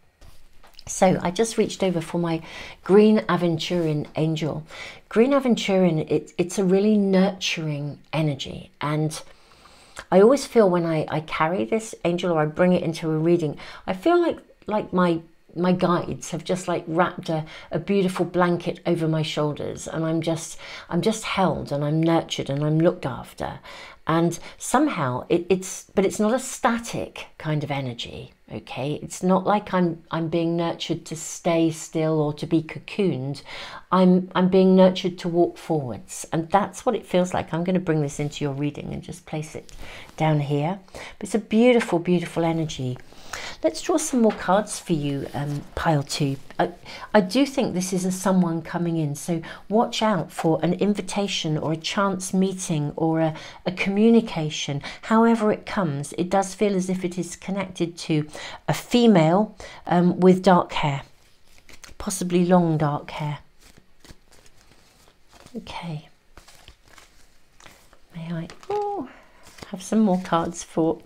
So I just reached over for my green aventurine angel. Green aventurine, it, it's a really nurturing energy. And I always feel when I, I carry this angel or I bring it into a reading, I feel like like my my guides have just like wrapped a, a beautiful blanket over my shoulders and I'm just I'm just held and I'm nurtured and I'm looked after. And somehow it, it's but it's not a static kind of energy okay? It's not like i'm i'm being nurtured to stay still or to be cocooned. I'm i'm being nurtured to walk forwards and that's what it feels like. I'm going to bring this into your reading and just place it down here. But it's a beautiful beautiful energy Let's draw some more cards for you, um, pile two. I, I do think this is a someone coming in, so watch out for an invitation or a chance meeting or a, a communication. However it comes, it does feel as if it is connected to a female um, with dark hair, possibly long dark hair. Okay. May I oh, have some more cards for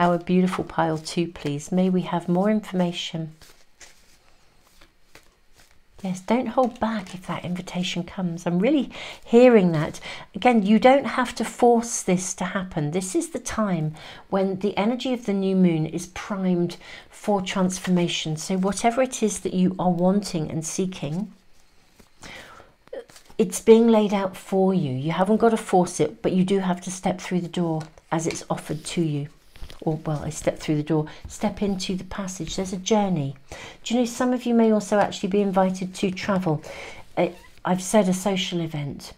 our beautiful pile too, please. May we have more information. Yes, don't hold back if that invitation comes. I'm really hearing that. Again, you don't have to force this to happen. This is the time when the energy of the new moon is primed for transformation. So, whatever it is that you are wanting and seeking, it's being laid out for you. You haven't got to force it, but you do have to step through the door as it's offered to you or well, I step through the door, step into the passage. There's a journey. Do you know some of you may also actually be invited to travel? Uh, I've said a social event.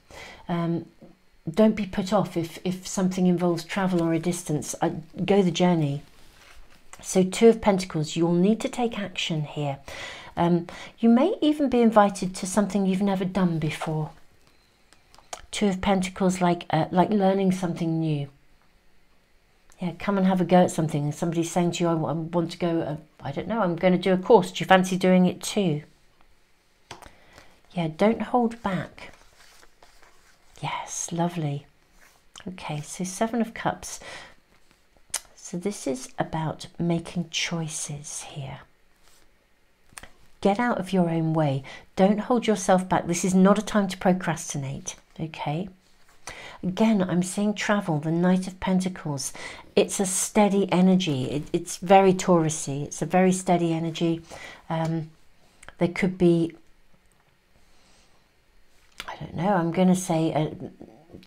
Um, don't be put off if, if something involves travel or a distance. Uh, go the journey. So, Two of Pentacles, you'll need to take action here. Um, you may even be invited to something you've never done before. Two of Pentacles, like uh, like learning something new yeah, come and have a go at something. Somebody's saying to you, I want to go, uh, I don't know, I'm going to do a course. Do you fancy doing it too? Yeah, don't hold back. Yes, lovely. Okay, so Seven of Cups. So this is about making choices here. Get out of your own way. Don't hold yourself back. This is not a time to procrastinate, okay? Again, I'm seeing travel, the Knight of Pentacles. It's a steady energy. It, it's very Taurusy. It's a very steady energy. Um, there could be, I don't know, I'm going to say uh,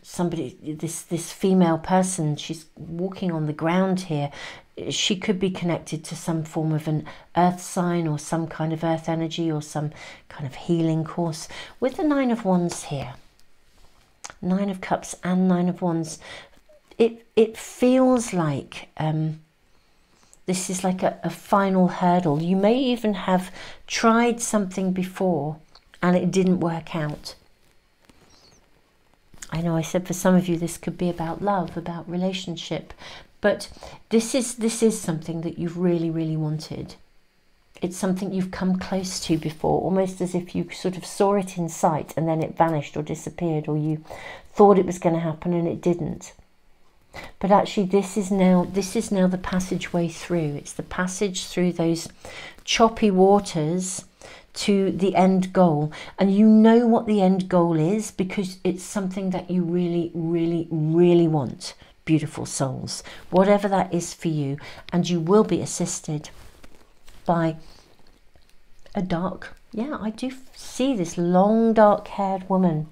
somebody, this, this female person, she's walking on the ground here. She could be connected to some form of an earth sign or some kind of earth energy or some kind of healing course. With the Nine of Wands here, Nine of Cups and Nine of Wands, it it feels like um, this is like a, a final hurdle. You may even have tried something before and it didn't work out. I know I said for some of you this could be about love, about relationship, but this is this is something that you've really, really wanted it's something you've come close to before, almost as if you sort of saw it in sight and then it vanished or disappeared, or you thought it was going to happen and it didn't. But actually, this is now this is now the passageway through. It's the passage through those choppy waters to the end goal, and you know what the end goal is because it's something that you really, really, really want. Beautiful souls, whatever that is for you, and you will be assisted by a dark, yeah, I do see this long dark haired woman,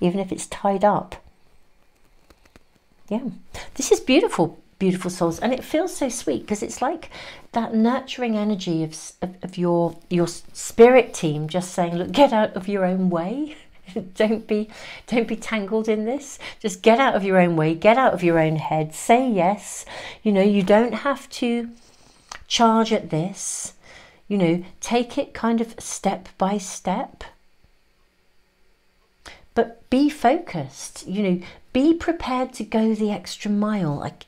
even if it's tied up. Yeah, this is beautiful, beautiful souls, and it feels so sweet because it's like that nurturing energy of, of, of your your spirit team just saying, look, get out of your own way. don't be don't be tangled in this. Just get out of your own way. Get out of your own head. Say yes. You know you don't have to charge at this you know take it kind of step by step but be focused you know be prepared to go the extra mile like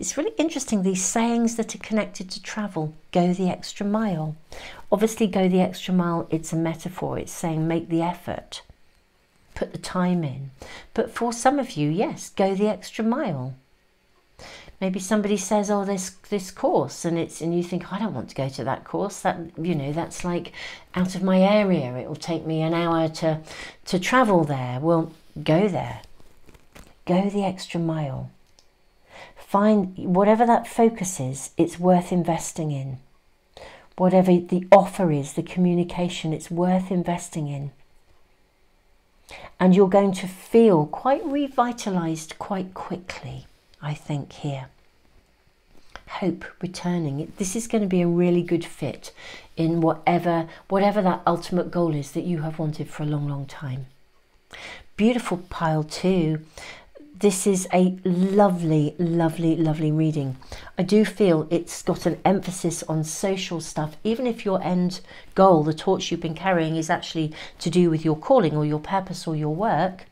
it's really interesting these sayings that are connected to travel go the extra mile obviously go the extra mile it's a metaphor it's saying make the effort put the time in. But for some of you, yes, go the extra mile. Maybe somebody says, "Oh, this this course," and it's and you think, "I don't want to go to that course. That you know, that's like out of my area. It will take me an hour to to travel there." Well, go there. Go the extra mile. Find whatever that focus is. It's worth investing in. Whatever the offer is, the communication, it's worth investing in and you're going to feel quite revitalized quite quickly, I think, here. Hope returning. This is going to be a really good fit in whatever whatever that ultimate goal is that you have wanted for a long, long time. Beautiful pile two this is a lovely, lovely, lovely reading. I do feel it's got an emphasis on social stuff, even if your end goal, the torch you've been carrying, is actually to do with your calling or your purpose or your work.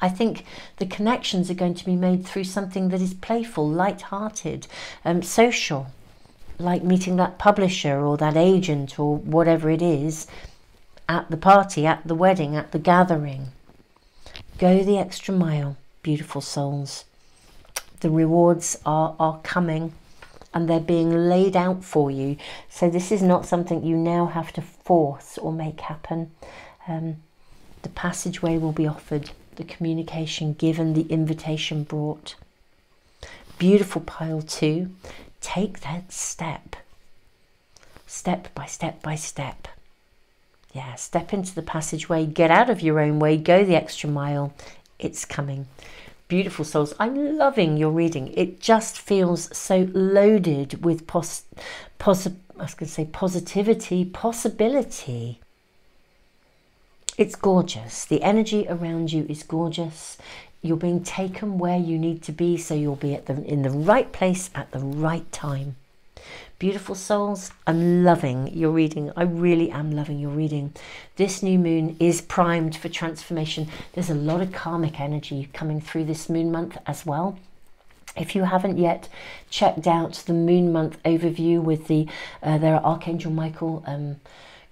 I think the connections are going to be made through something that is playful, light-hearted, um, social, like meeting that publisher or that agent or whatever it is at the party, at the wedding, at the gathering. Go the extra mile, beautiful souls. The rewards are, are coming and they're being laid out for you. So this is not something you now have to force or make happen. Um, the passageway will be offered, the communication given, the invitation brought. Beautiful pile two. Take that step, step by step by step. Yeah, step into the passageway, get out of your own way, go the extra mile. It's coming. Beautiful souls. I'm loving your reading. It just feels so loaded with pos, pos I was going to say positivity, possibility. It's gorgeous. The energy around you is gorgeous. You're being taken where you need to be, so you'll be at the in the right place at the right time. Beautiful souls, I'm loving your reading. I really am loving your reading. This new moon is primed for transformation. There's a lot of karmic energy coming through this moon month as well. If you haven't yet checked out the moon month overview with the, uh, there are Archangel Michael um,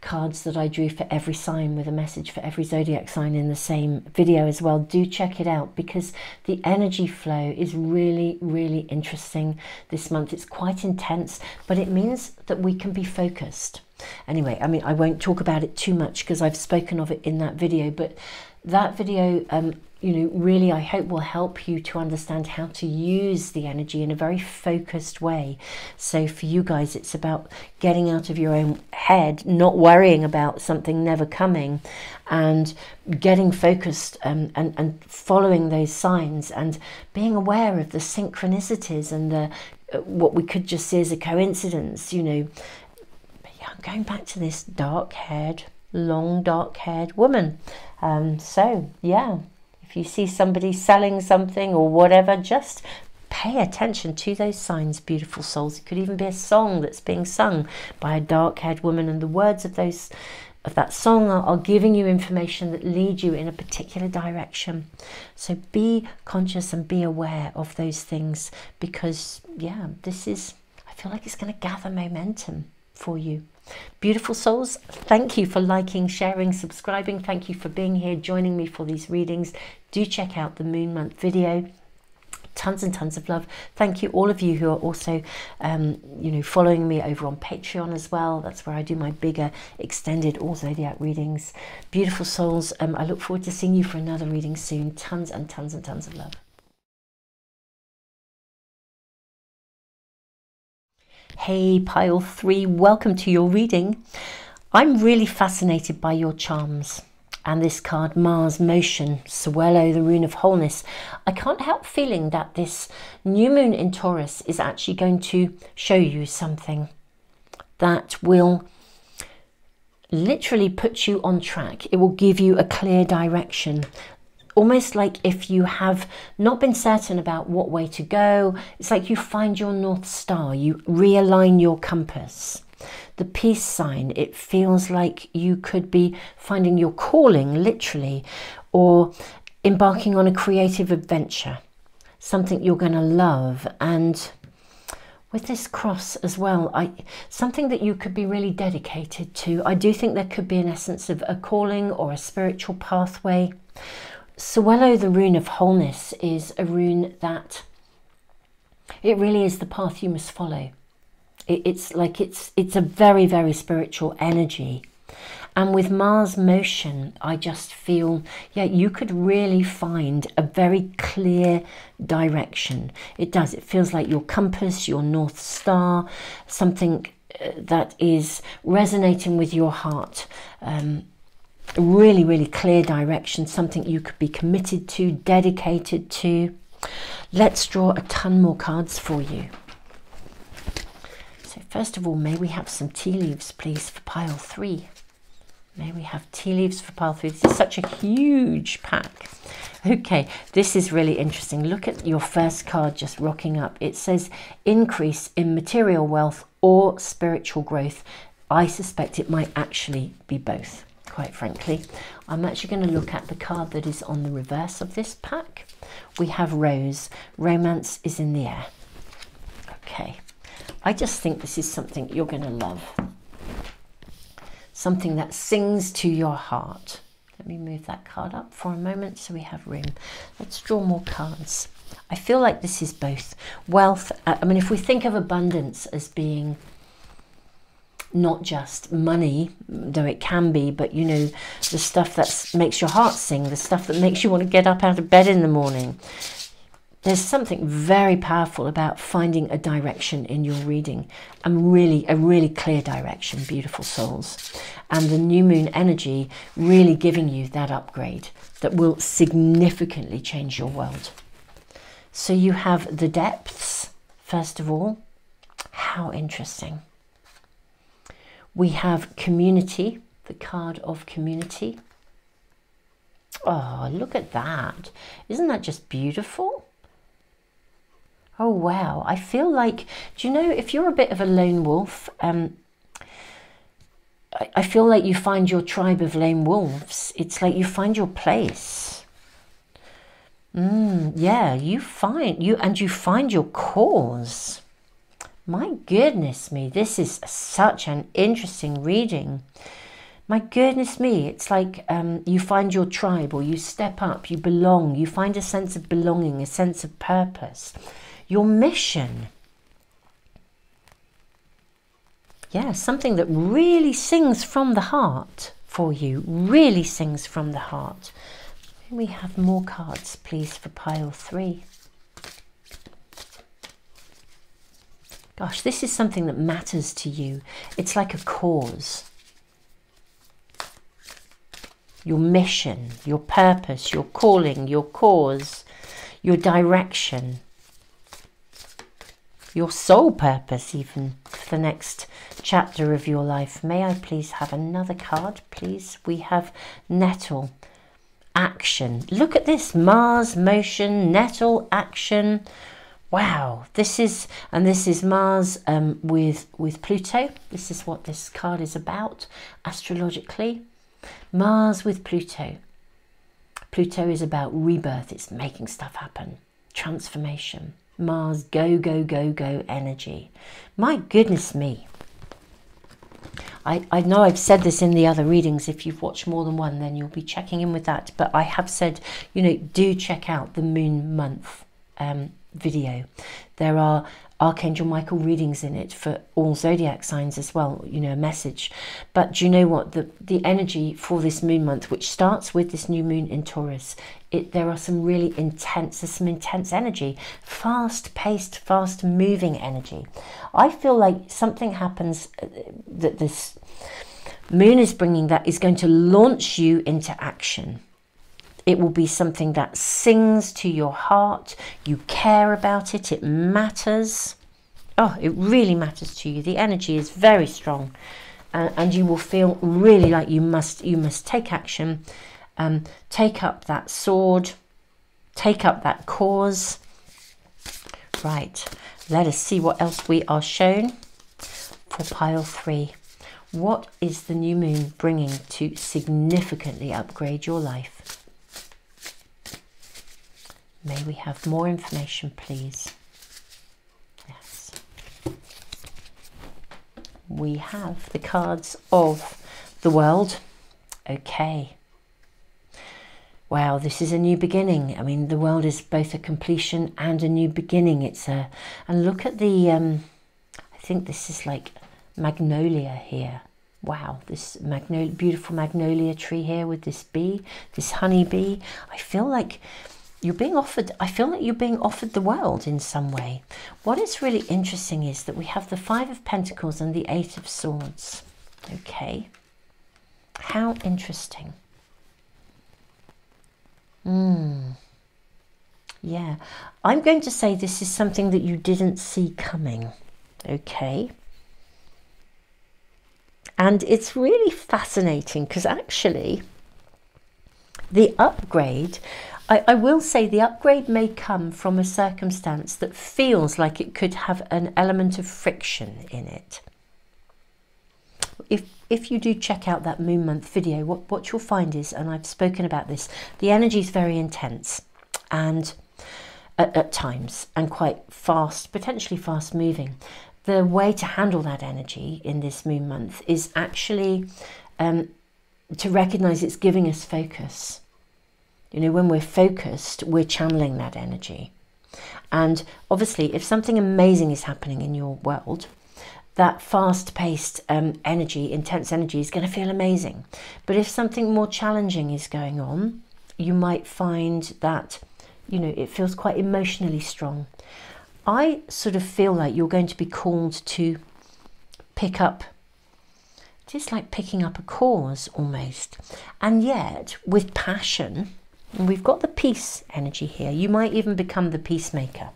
cards that I drew for every sign with a message for every zodiac sign in the same video as well. Do check it out because the energy flow is really, really interesting this month. It's quite intense, but it means that we can be focused. Anyway, I mean, I won't talk about it too much because I've spoken of it in that video, but that video um, you know, really, I hope will help you to understand how to use the energy in a very focused way. So, for you guys, it's about getting out of your own head, not worrying about something never coming, and getting focused um, and, and following those signs and being aware of the synchronicities and the uh, what we could just see as a coincidence, you know. Yeah, I'm going back to this dark haired, long dark haired woman. Um, so, yeah, you see somebody selling something or whatever, just pay attention to those signs, beautiful souls. It could even be a song that's being sung by a dark-haired woman, and the words of those of that song are, giving you information that lead you in a particular direction. So be conscious and be aware of those things because yeah, this is I feel like it's going to gather momentum for you. Beautiful souls, thank you for liking, sharing, subscribing. Thank you for being here, joining me for these readings. Do check out the Moon Month video tons and tons of love. Thank you, all of you who are also, um, you know, following me over on Patreon as well. That's where I do my bigger, extended all zodiac readings. Beautiful souls. Um, I look forward to seeing you for another reading soon. Tons and tons and tons of love. Hey, pile three, welcome to your reading. I'm really fascinated by your charms and this card, Mars Motion, Sowilo, the rune of wholeness. I can't help feeling that this new moon in Taurus is actually going to show you something that will literally put you on track. It will give you a clear direction. Almost like if you have not been certain about what way to go, it's like you find your North Star, you realign your compass. The peace sign, it feels like you could be finding your calling, literally, or embarking on a creative adventure, something you're going to love. And with this cross as well, I something that you could be really dedicated to. I do think there could be an essence of a calling or a spiritual pathway. Sowilo, the rune of wholeness, is a rune that it really is the path you must follow. It, it's like it's it's a very very spiritual energy. And with Mars motion, I just feel, yeah, you could really find a very clear direction. It does. It feels like your compass, your North Star, something uh, that is resonating with your heart. Um, really, really clear direction, something you could be committed to, dedicated to. Let's draw a ton more cards for you. First of all, may we have some tea leaves, please, for pile three. May we have tea leaves for pile three. This is such a huge pack. Okay, this is really interesting. Look at your first card just rocking up. It says increase in material wealth or spiritual growth. I suspect it might actually be both, quite frankly. I'm actually going to look at the card that is on the reverse of this pack. We have Rose. Romance is in the air. Okay. I just think this is something you're going to love something that sings to your heart. Let me move that card up for a moment so we have room. Let's draw more cards. I feel like this is both wealth. Uh, I mean, if we think of abundance as being not just money, though it can be, but you know, the stuff that makes your heart sing, the stuff that makes you want to get up out of bed in the morning, there's something very powerful about finding a direction in your reading and really a really clear direction beautiful souls. And the new moon energy really giving you that upgrade that will significantly change your world. So you have the depths first of all. How interesting. We have community the card of community. Oh look at that. Isn't that just beautiful Oh, wow. I feel like, do you know, if you're a bit of a lone wolf, um, I, I feel like you find your tribe of lone wolves. It's like you find your place. Mm, yeah, you find you and you find your cause. My goodness me, this is such an interesting reading. My goodness me, it's like um, you find your tribe or you step up, you belong, you find a sense of belonging, a sense of purpose your mission. Yeah, something that really sings from the heart for you, really sings from the heart. we have more cards, please, for pile three. Gosh, this is something that matters to you. It's like a cause. Your mission, your purpose, your calling, your cause, your direction your sole purpose, even for the next chapter of your life. May I please have another card, please? We have nettle, action. Look at this Mars, motion, nettle, action. Wow, this is, and this is Mars um, with, with Pluto. This is what this card is about astrologically. Mars with Pluto. Pluto is about rebirth, it's making stuff happen, transformation. Mars go, go, go, go energy. My goodness me. I, I know I've said this in the other readings. If you've watched more than one, then you'll be checking in with that. But I have said, you know, do check out the moon month. Um, video. There are Archangel Michael readings in it for all zodiac signs as well, you know, a message. But do you know what? The the energy for this moon month, which starts with this new moon in Taurus, it there are some really intense, there's some intense energy, fast paced, fast moving energy. I feel like something happens uh, that this moon is bringing that is going to launch you into action it will be something that sings to your heart. You care about it. It matters. Oh, it really matters to you. The energy is very strong, uh, and you will feel really like you must you must take action, um, take up that sword, take up that cause. Right. Let us see what else we are shown for pile three. What is the new moon bringing to significantly upgrade your life? May we have more information, please? Yes. We have the cards of the world. Okay. Wow, this is a new beginning. I mean, the world is both a completion and a new beginning. It's a, and look at the, um, I think this is like magnolia here. Wow, this magnolia, beautiful magnolia tree here with this bee, this honey bee. I feel like you're being offered, I feel like you're being offered the world in some way. What is really interesting is that we have the Five of Pentacles and the Eight of Swords. Okay. How interesting. Hmm. Yeah. I'm going to say this is something that you didn't see coming. Okay. And it's really fascinating because actually the upgrade I, I will say the upgrade may come from a circumstance that feels like it could have an element of friction in it. If if you do check out that moon month video, what, what you'll find is, and I've spoken about this, the energy is very intense and at, at times and quite fast, potentially fast moving. The way to handle that energy in this moon month is actually um, to recognize it's giving us focus you know, when we're focused, we're channeling that energy. And obviously, if something amazing is happening in your world, that fast paced um, energy, intense energy, is going to feel amazing. But if something more challenging is going on, you might find that, you know, it feels quite emotionally strong. I sort of feel like you're going to be called to pick up just like picking up a cause almost, and yet with passion we've got the peace energy here. You might even become the peacemaker.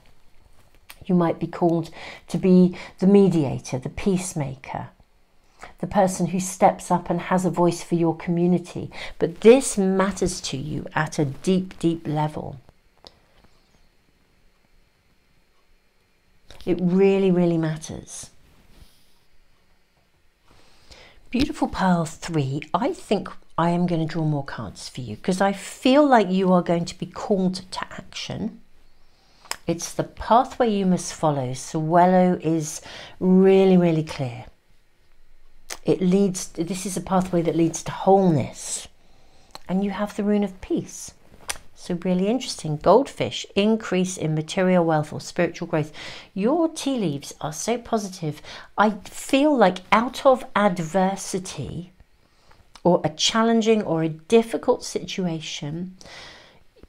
You might be called to be the mediator, the peacemaker, the person who steps up and has a voice for your community. But this matters to you at a deep, deep level. It really, really matters. Beautiful pile three. I think I am going to draw more cards for you because I feel like you are going to be called to action. It's the pathway you must follow. Sowilo is really, really clear. It leads, this is a pathway that leads to wholeness. And you have the rune of peace. So, really interesting. Goldfish, increase in material wealth or spiritual growth. Your tea leaves are so positive. I feel like out of adversity, or a challenging or a difficult situation,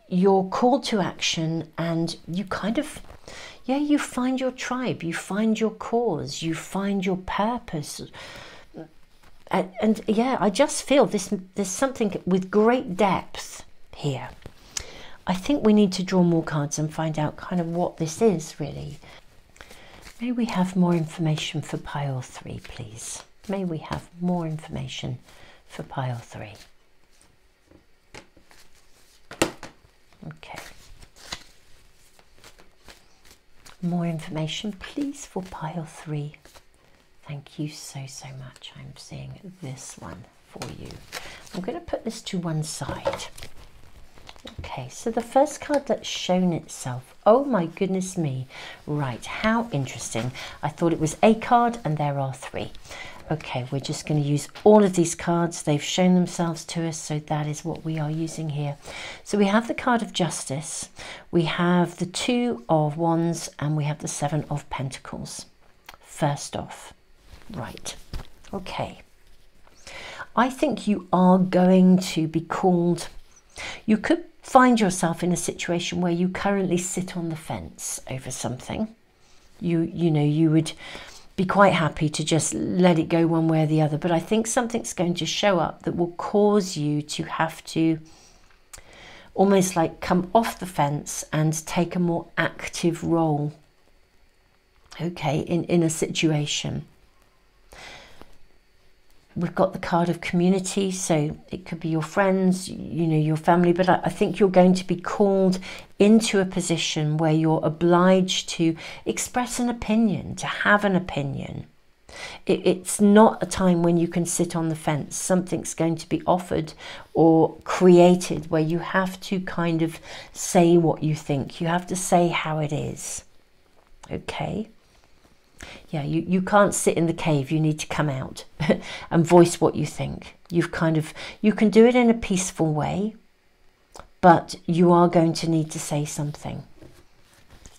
you're called to action and you kind of, yeah, you find your tribe, you find your cause, you find your purpose. And, and yeah, I just feel this, there's something with great depth here. I think we need to draw more cards and find out kind of what this is really. May we have more information for pile three, please? May we have more information for pile three. Okay. More information, please, for pile three. Thank you so, so much. I'm seeing this one for you. I'm going to put this to one side. Okay, so the first card that's shown itself. Oh my goodness me. Right, how interesting. I thought it was a card and there are three. Okay, we're just going to use all of these cards. They've shown themselves to us, so that is what we are using here. So we have the card of justice, we have the two of wands, and we have the seven of pentacles. First off, right, okay. I think you are going to be called, you could find yourself in a situation where you currently sit on the fence over something. You, you know, you would be quite happy to just let it go one way or the other. But I think something's going to show up that will cause you to have to almost like come off the fence and take a more active role, okay, in, in a situation. We've got the card of community, so it could be your friends, you know, your family, but I, I think you're going to be called into a position where you're obliged to express an opinion, to have an opinion. It, it's not a time when you can sit on the fence. Something's going to be offered or created where you have to kind of say what you think. You have to say how it is. Okay? Yeah, you, you can't sit in the cave. You need to come out and voice what you think. You've kind of, you can do it in a peaceful way, but you are going to need to say something.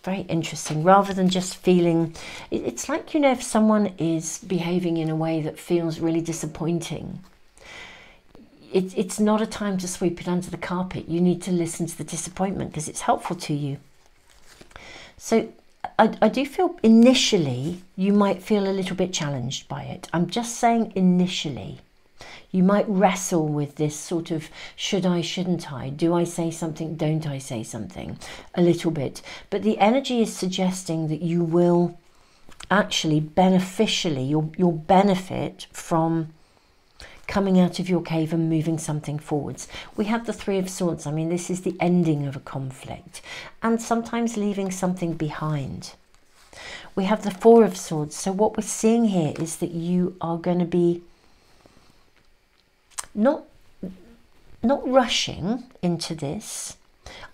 very interesting. Rather than just feeling, it, it's like, you know, if someone is behaving in a way that feels really disappointing, it, it's not a time to sweep it under the carpet. You need to listen to the disappointment because it's helpful to you. So I, I do feel initially you might feel a little bit challenged by it. I'm just saying initially. You might wrestle with this sort of should I, shouldn't I? Do I say something? Don't I say something? A little bit. But the energy is suggesting that you will actually beneficially, you'll, you'll benefit from coming out of your cave and moving something forwards. We have the Three of Swords. I mean, this is the ending of a conflict and sometimes leaving something behind. We have the Four of Swords. So what we're seeing here is that you are going to be not not rushing into this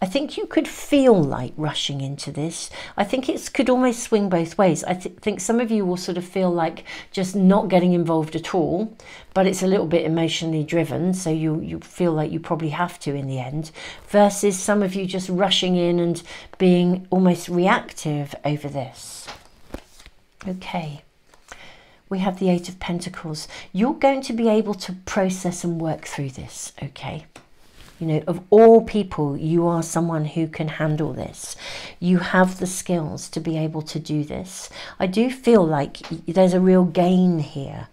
I think you could feel like rushing into this. I think it could almost swing both ways. I th think some of you will sort of feel like just not getting involved at all, but it's a little bit emotionally driven, so you, you feel like you probably have to in the end, versus some of you just rushing in and being almost reactive over this. Okay we have the Eight of Pentacles. You're going to be able to process and work through this, okay? You know, of all people, you are someone who can handle this. You have the skills to be able to do this. I do feel like there's a real gain here.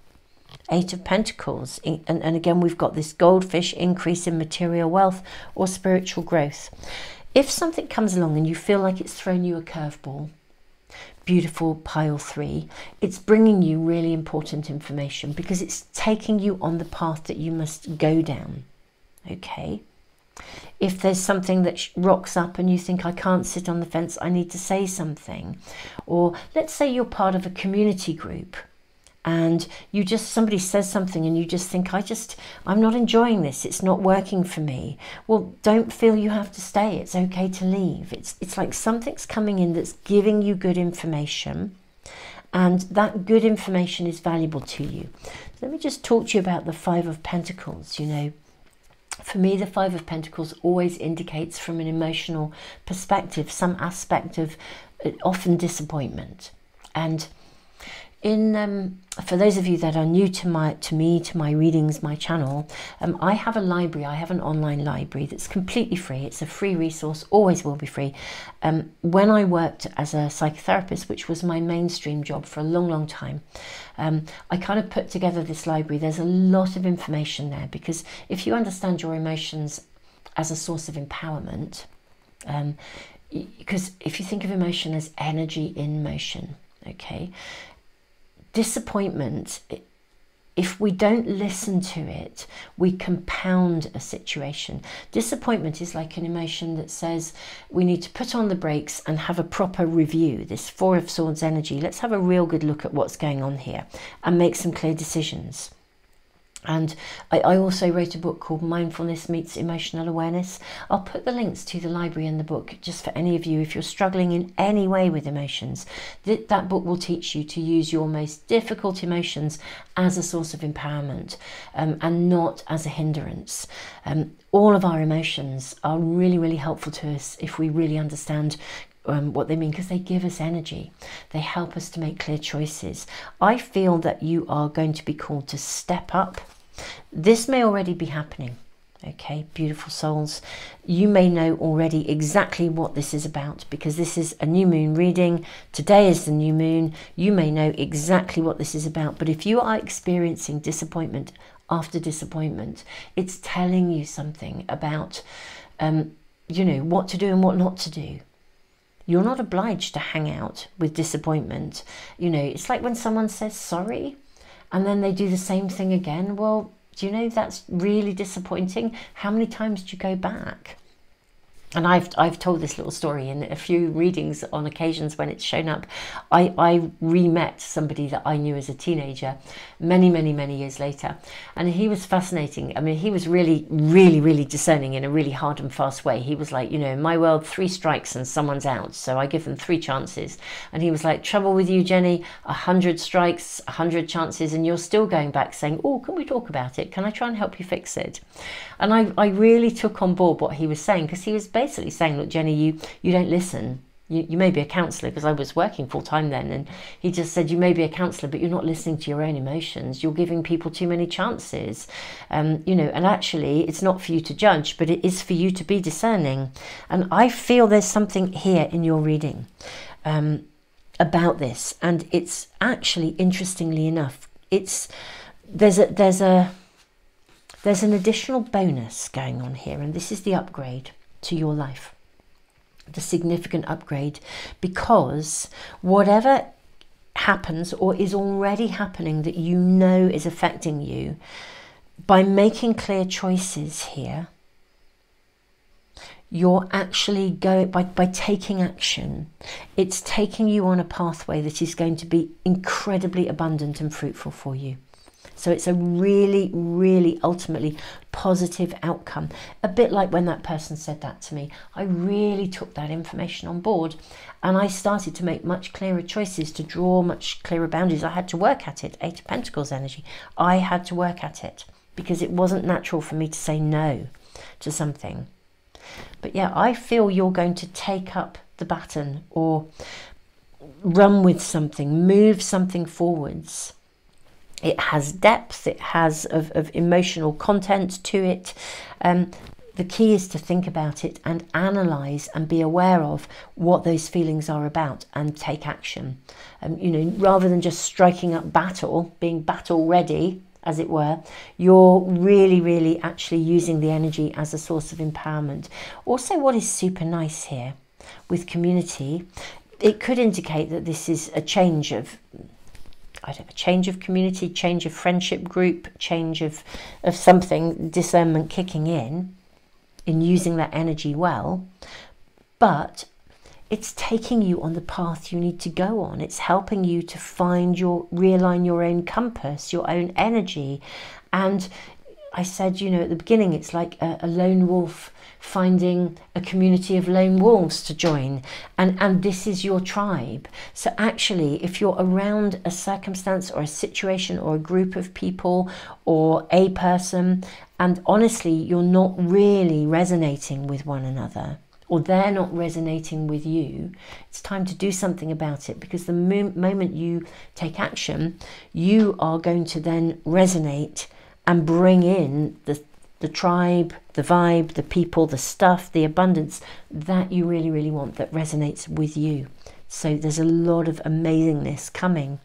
Eight of Pentacles. And, and again, we've got this goldfish increase in material wealth or spiritual growth. If something comes along and you feel like it's thrown you a curveball, beautiful pile three, it's bringing you really important information because it's taking you on the path that you must go down. Okay. If there's something that rocks up and you think, I can't sit on the fence, I need to say something. Or let's say you're part of a community group and you just somebody says something and you just think i just i'm not enjoying this it's not working for me. Well don't feel you have to stay it's okay to leave. It's it's like something's coming in that's giving you good information and that good information is valuable to you. Let me just talk to you about the five of pentacles you know for me, the Five of Pentacles always indicates from an emotional perspective some aspect of uh, often disappointment. And in um, for those of you that are new to my to me to my readings my channel um, i have a library i have an online library that's completely free. It's a free resource always will be free. Um, when i worked as a psychotherapist which was my mainstream job for a long long time um, i kind of put together this library. There's a lot of information there because if you understand your emotions as a source of empowerment because um, if you think of emotion as energy in motion okay disappointment, if we don't listen to it, we compound a situation. Disappointment is like an emotion that says we need to put on the brakes and have a proper review. This Four of Swords energy. Let's have a real good look at what's going on here and make some clear decisions. And I, I, also wrote a book called Mindfulness Meets Emotional Awareness. I'll put the links to the library and the book just for any of you if you're struggling in any way with emotions. That, that book will teach you to use your most difficult emotions as a source of empowerment um, and not as a hindrance. Um, all of our emotions are really, really helpful to us if we really understand um, what they mean because they give us energy. They help us to make clear choices. I feel that you are going to be called to step up this may already be happening. Okay, beautiful souls. You may know already exactly what this is about because this is a new moon reading. Today is the new moon. You may know exactly what this is about. But if you are experiencing disappointment after disappointment, it's telling you something about, um, you know, what to do and what not to do. You're not obliged to hang out with disappointment. You know, it's like when someone says sorry and then they do the same thing again. Well, do you know that's really disappointing? How many times do you go back? And I've I've told this little story in a few readings on occasions when it's shown up. I I re-met somebody that I knew as a teenager, many many many years later, and he was fascinating. I mean, he was really really really discerning in a really hard and fast way. He was like, you know, in my world, three strikes and someone's out, so I give them three chances. And he was like, trouble with you, Jenny, a hundred strikes, a hundred chances, and you're still going back saying, oh, can we talk about it? Can I try and help you fix it? And I I really took on board what he was saying because he was basically saying, look, Jenny, you, you don't listen. You, you may be a counsellor because I was working full time then. And he just said, you may be a counsellor, but you're not listening to your own emotions. You're giving people too many chances. Um, you know, and actually, it's not for you to judge, but it is for you to be discerning. And I feel there's something here in your reading um, about this. And it's actually, interestingly enough, it's there's a there's a there's an additional bonus going on here, and this is the upgrade to your life. The significant upgrade because whatever happens or is already happening that you know is affecting you, by making clear choices here, you're actually going by, by taking action it's taking you on a pathway that is going to be incredibly abundant and fruitful for you so it's a really, really ultimately positive outcome. A bit like when that person said that to me. I really took that information on board and I started to make much clearer choices to draw much clearer boundaries. I had to work at it. Eight of Pentacles energy. I had to work at it because it wasn't natural for me to say no to something. But yeah, I feel you're going to take up the baton or run with something, move something forwards it has depth, it has of, of emotional content to it. Um, the key is to think about it and analyze and be aware of what those feelings are about and take action. Um, you know, rather than just striking up battle, being battle ready, as it were, you're really, really actually using the energy as a source of empowerment. Also, what is super nice here with community, it could indicate that this is a change of I don't know, change of community, change of friendship group, change of, of something, discernment kicking in, in using that energy well. But it's taking you on the path you need to go on. It's helping you to find your, realign your own compass, your own energy. And I said, you know, at the beginning, it's like a, a lone wolf finding a community of lone wolves to join. And and this is your tribe. So actually if you're around a circumstance or a situation or a group of people or a person and honestly you're not really resonating with one another or they're not resonating with you, it's time to do something about it. Because the mo- moment you take action, you are going to then resonate and bring in the the tribe, the vibe, the people, the stuff, the abundance that you really, really want that resonates with you. So there's a lot of amazingness coming.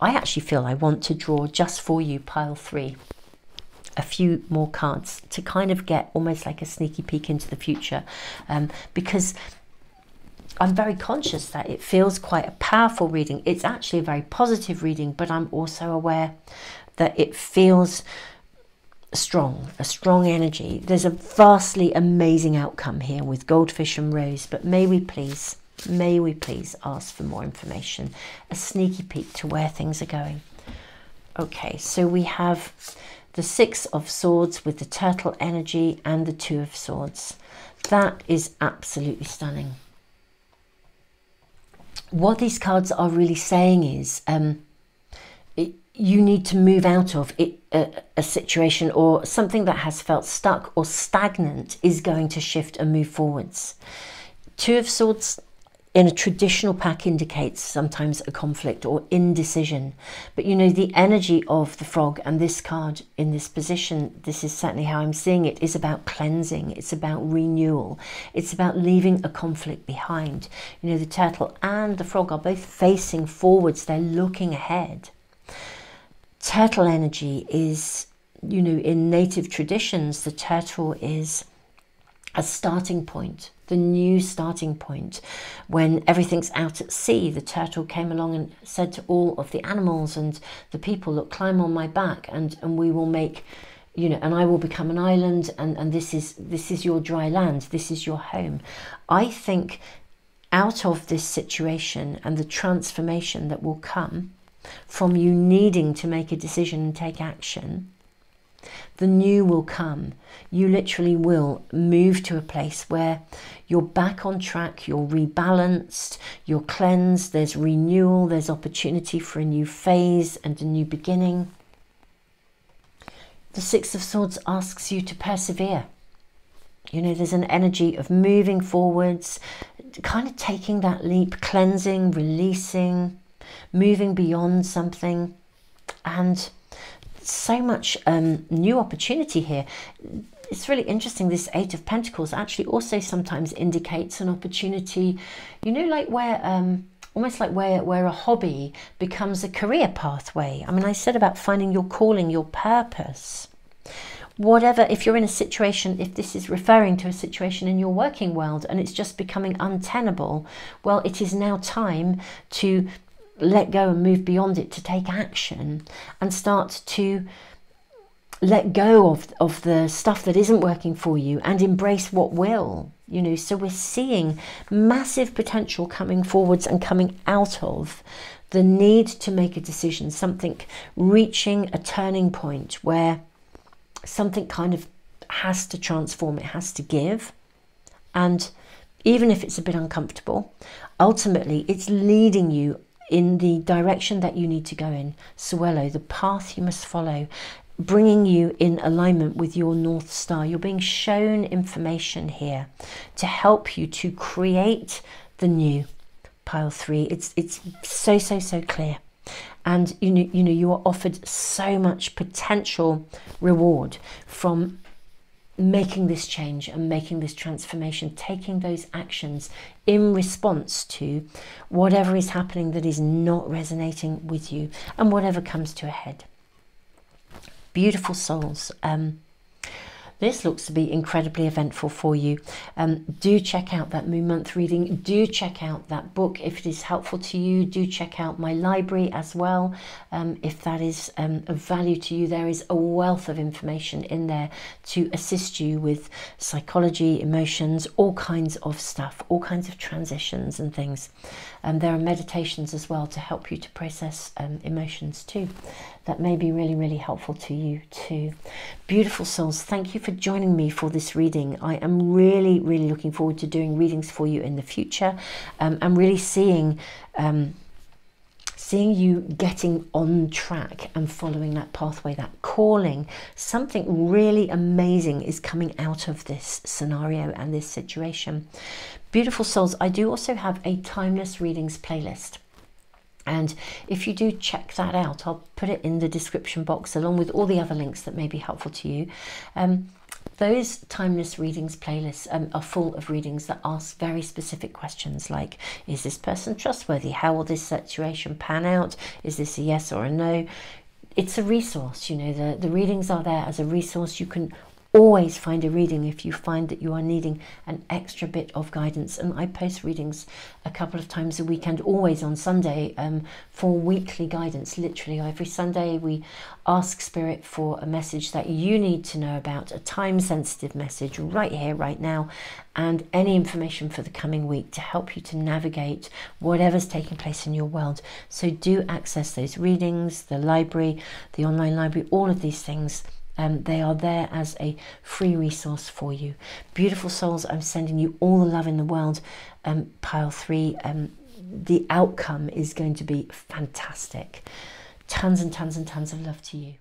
I actually feel I want to draw just for you pile three, a few more cards to kind of get almost like a sneaky peek into the future um, because I'm very conscious that it feels quite a powerful reading. It's actually a very positive reading, but I'm also aware that it feels strong, a strong energy. There's a vastly amazing outcome here with Goldfish and Rose, but may we please, may we please ask for more information, a sneaky peek to where things are going. Okay, so we have the Six of Swords with the Turtle energy and the Two of Swords. That is absolutely stunning. What these cards are really saying is um, it, you need to move out of it, a, a situation or something that has felt stuck or stagnant is going to shift and move forwards. Two of Swords in a traditional pack indicates sometimes a conflict or indecision. But you know, the energy of the frog and this card in this position, this is certainly how I'm seeing it, is about cleansing, it's about renewal, it's about leaving a conflict behind. You know, the turtle and the frog are both facing forwards, they're looking ahead. Turtle energy is, you know, in native traditions, the turtle is a starting point the new starting point. When everything's out at sea, the turtle came along and said to all of the animals and the people, Look, climb on my back and, and we will make you know and i will become an island and and this is this is your dry land this is your home i think out of this situation and the transformation that will come from you needing to make a decision and take action the new will come. You literally will move to a place where you're back on track, you're rebalanced, you're cleansed, there's renewal, there's opportunity for a new phase and a new beginning. The Six of Swords asks you to persevere. You know, there's an energy of moving forwards, kind of taking that leap, cleansing, releasing, moving beyond something. And so much um, new opportunity here. It's really interesting. This Eight of Pentacles actually also sometimes indicates an opportunity, you know, like where. Um, almost like where, where a hobby becomes a career pathway. I mean, I said about finding your calling, your purpose. Whatever, if you're in a situation, if this is referring to a situation in your working world and it's just becoming untenable, well, it is now time to let go and move beyond it to take action and start to let go of, of the stuff that isn't working for you and embrace what will you know. So we're seeing massive potential coming forwards and coming out of the need to make a decision something reaching a turning point where something kind of has to transform it has to give. And even if it's a bit uncomfortable ultimately it's leading you in the direction that you need to go in. Sowilo, the path you must follow, bringing you in alignment with your North Star. You're being shown information here to help you to create the new. Pile three. It's it's so so so clear, and you know you know you are offered so much potential reward from making this change and making this transformation, taking those actions in response to whatever is happening that is not resonating with you and whatever comes to a head. Beautiful souls. Um, this looks to be incredibly eventful for you. Um, do check out that Moon Month reading. Do check out that book if it is helpful to you. Do check out my library as well um, if that is um, of value to you. There is a wealth of information in there to assist you with psychology, emotions, all kinds of stuff, all kinds of transitions and things. Um, there are meditations as well to help you to process um, emotions too. That may be really, really helpful to you too. Beautiful souls, thank you for joining me for this reading. I am really, really looking forward to doing readings for you in the future. Um, I'm really seeing um, seeing you getting on track and following that pathway, that calling, something really amazing is coming out of this scenario and this situation. Beautiful souls, I do also have a timeless readings playlist. And if you do check that out, I'll put it in the description box along with all the other links that may be helpful to you. Um, those timeless readings playlists um, are full of readings that ask very specific questions like Is this person trustworthy? How will this situation pan out? Is this a yes or a no? It's a resource, you know, the, the readings are there as a resource. You can always find a reading if you find that you are needing an extra bit of guidance. And I post readings a couple of times a week and always on Sunday um, for weekly guidance. Literally, every Sunday we ask Spirit for a message that you need to know about, a time sensitive message right here, right now, and any information for the coming week to help you to navigate whatever's taking place in your world. So do access those readings, the library, the online library, all of these things. Um, they are there as a free resource for you. Beautiful souls, I'm sending you all the love in the world. Um, pile three, um, the outcome is going to be fantastic. Tons and tons and tons of love to you.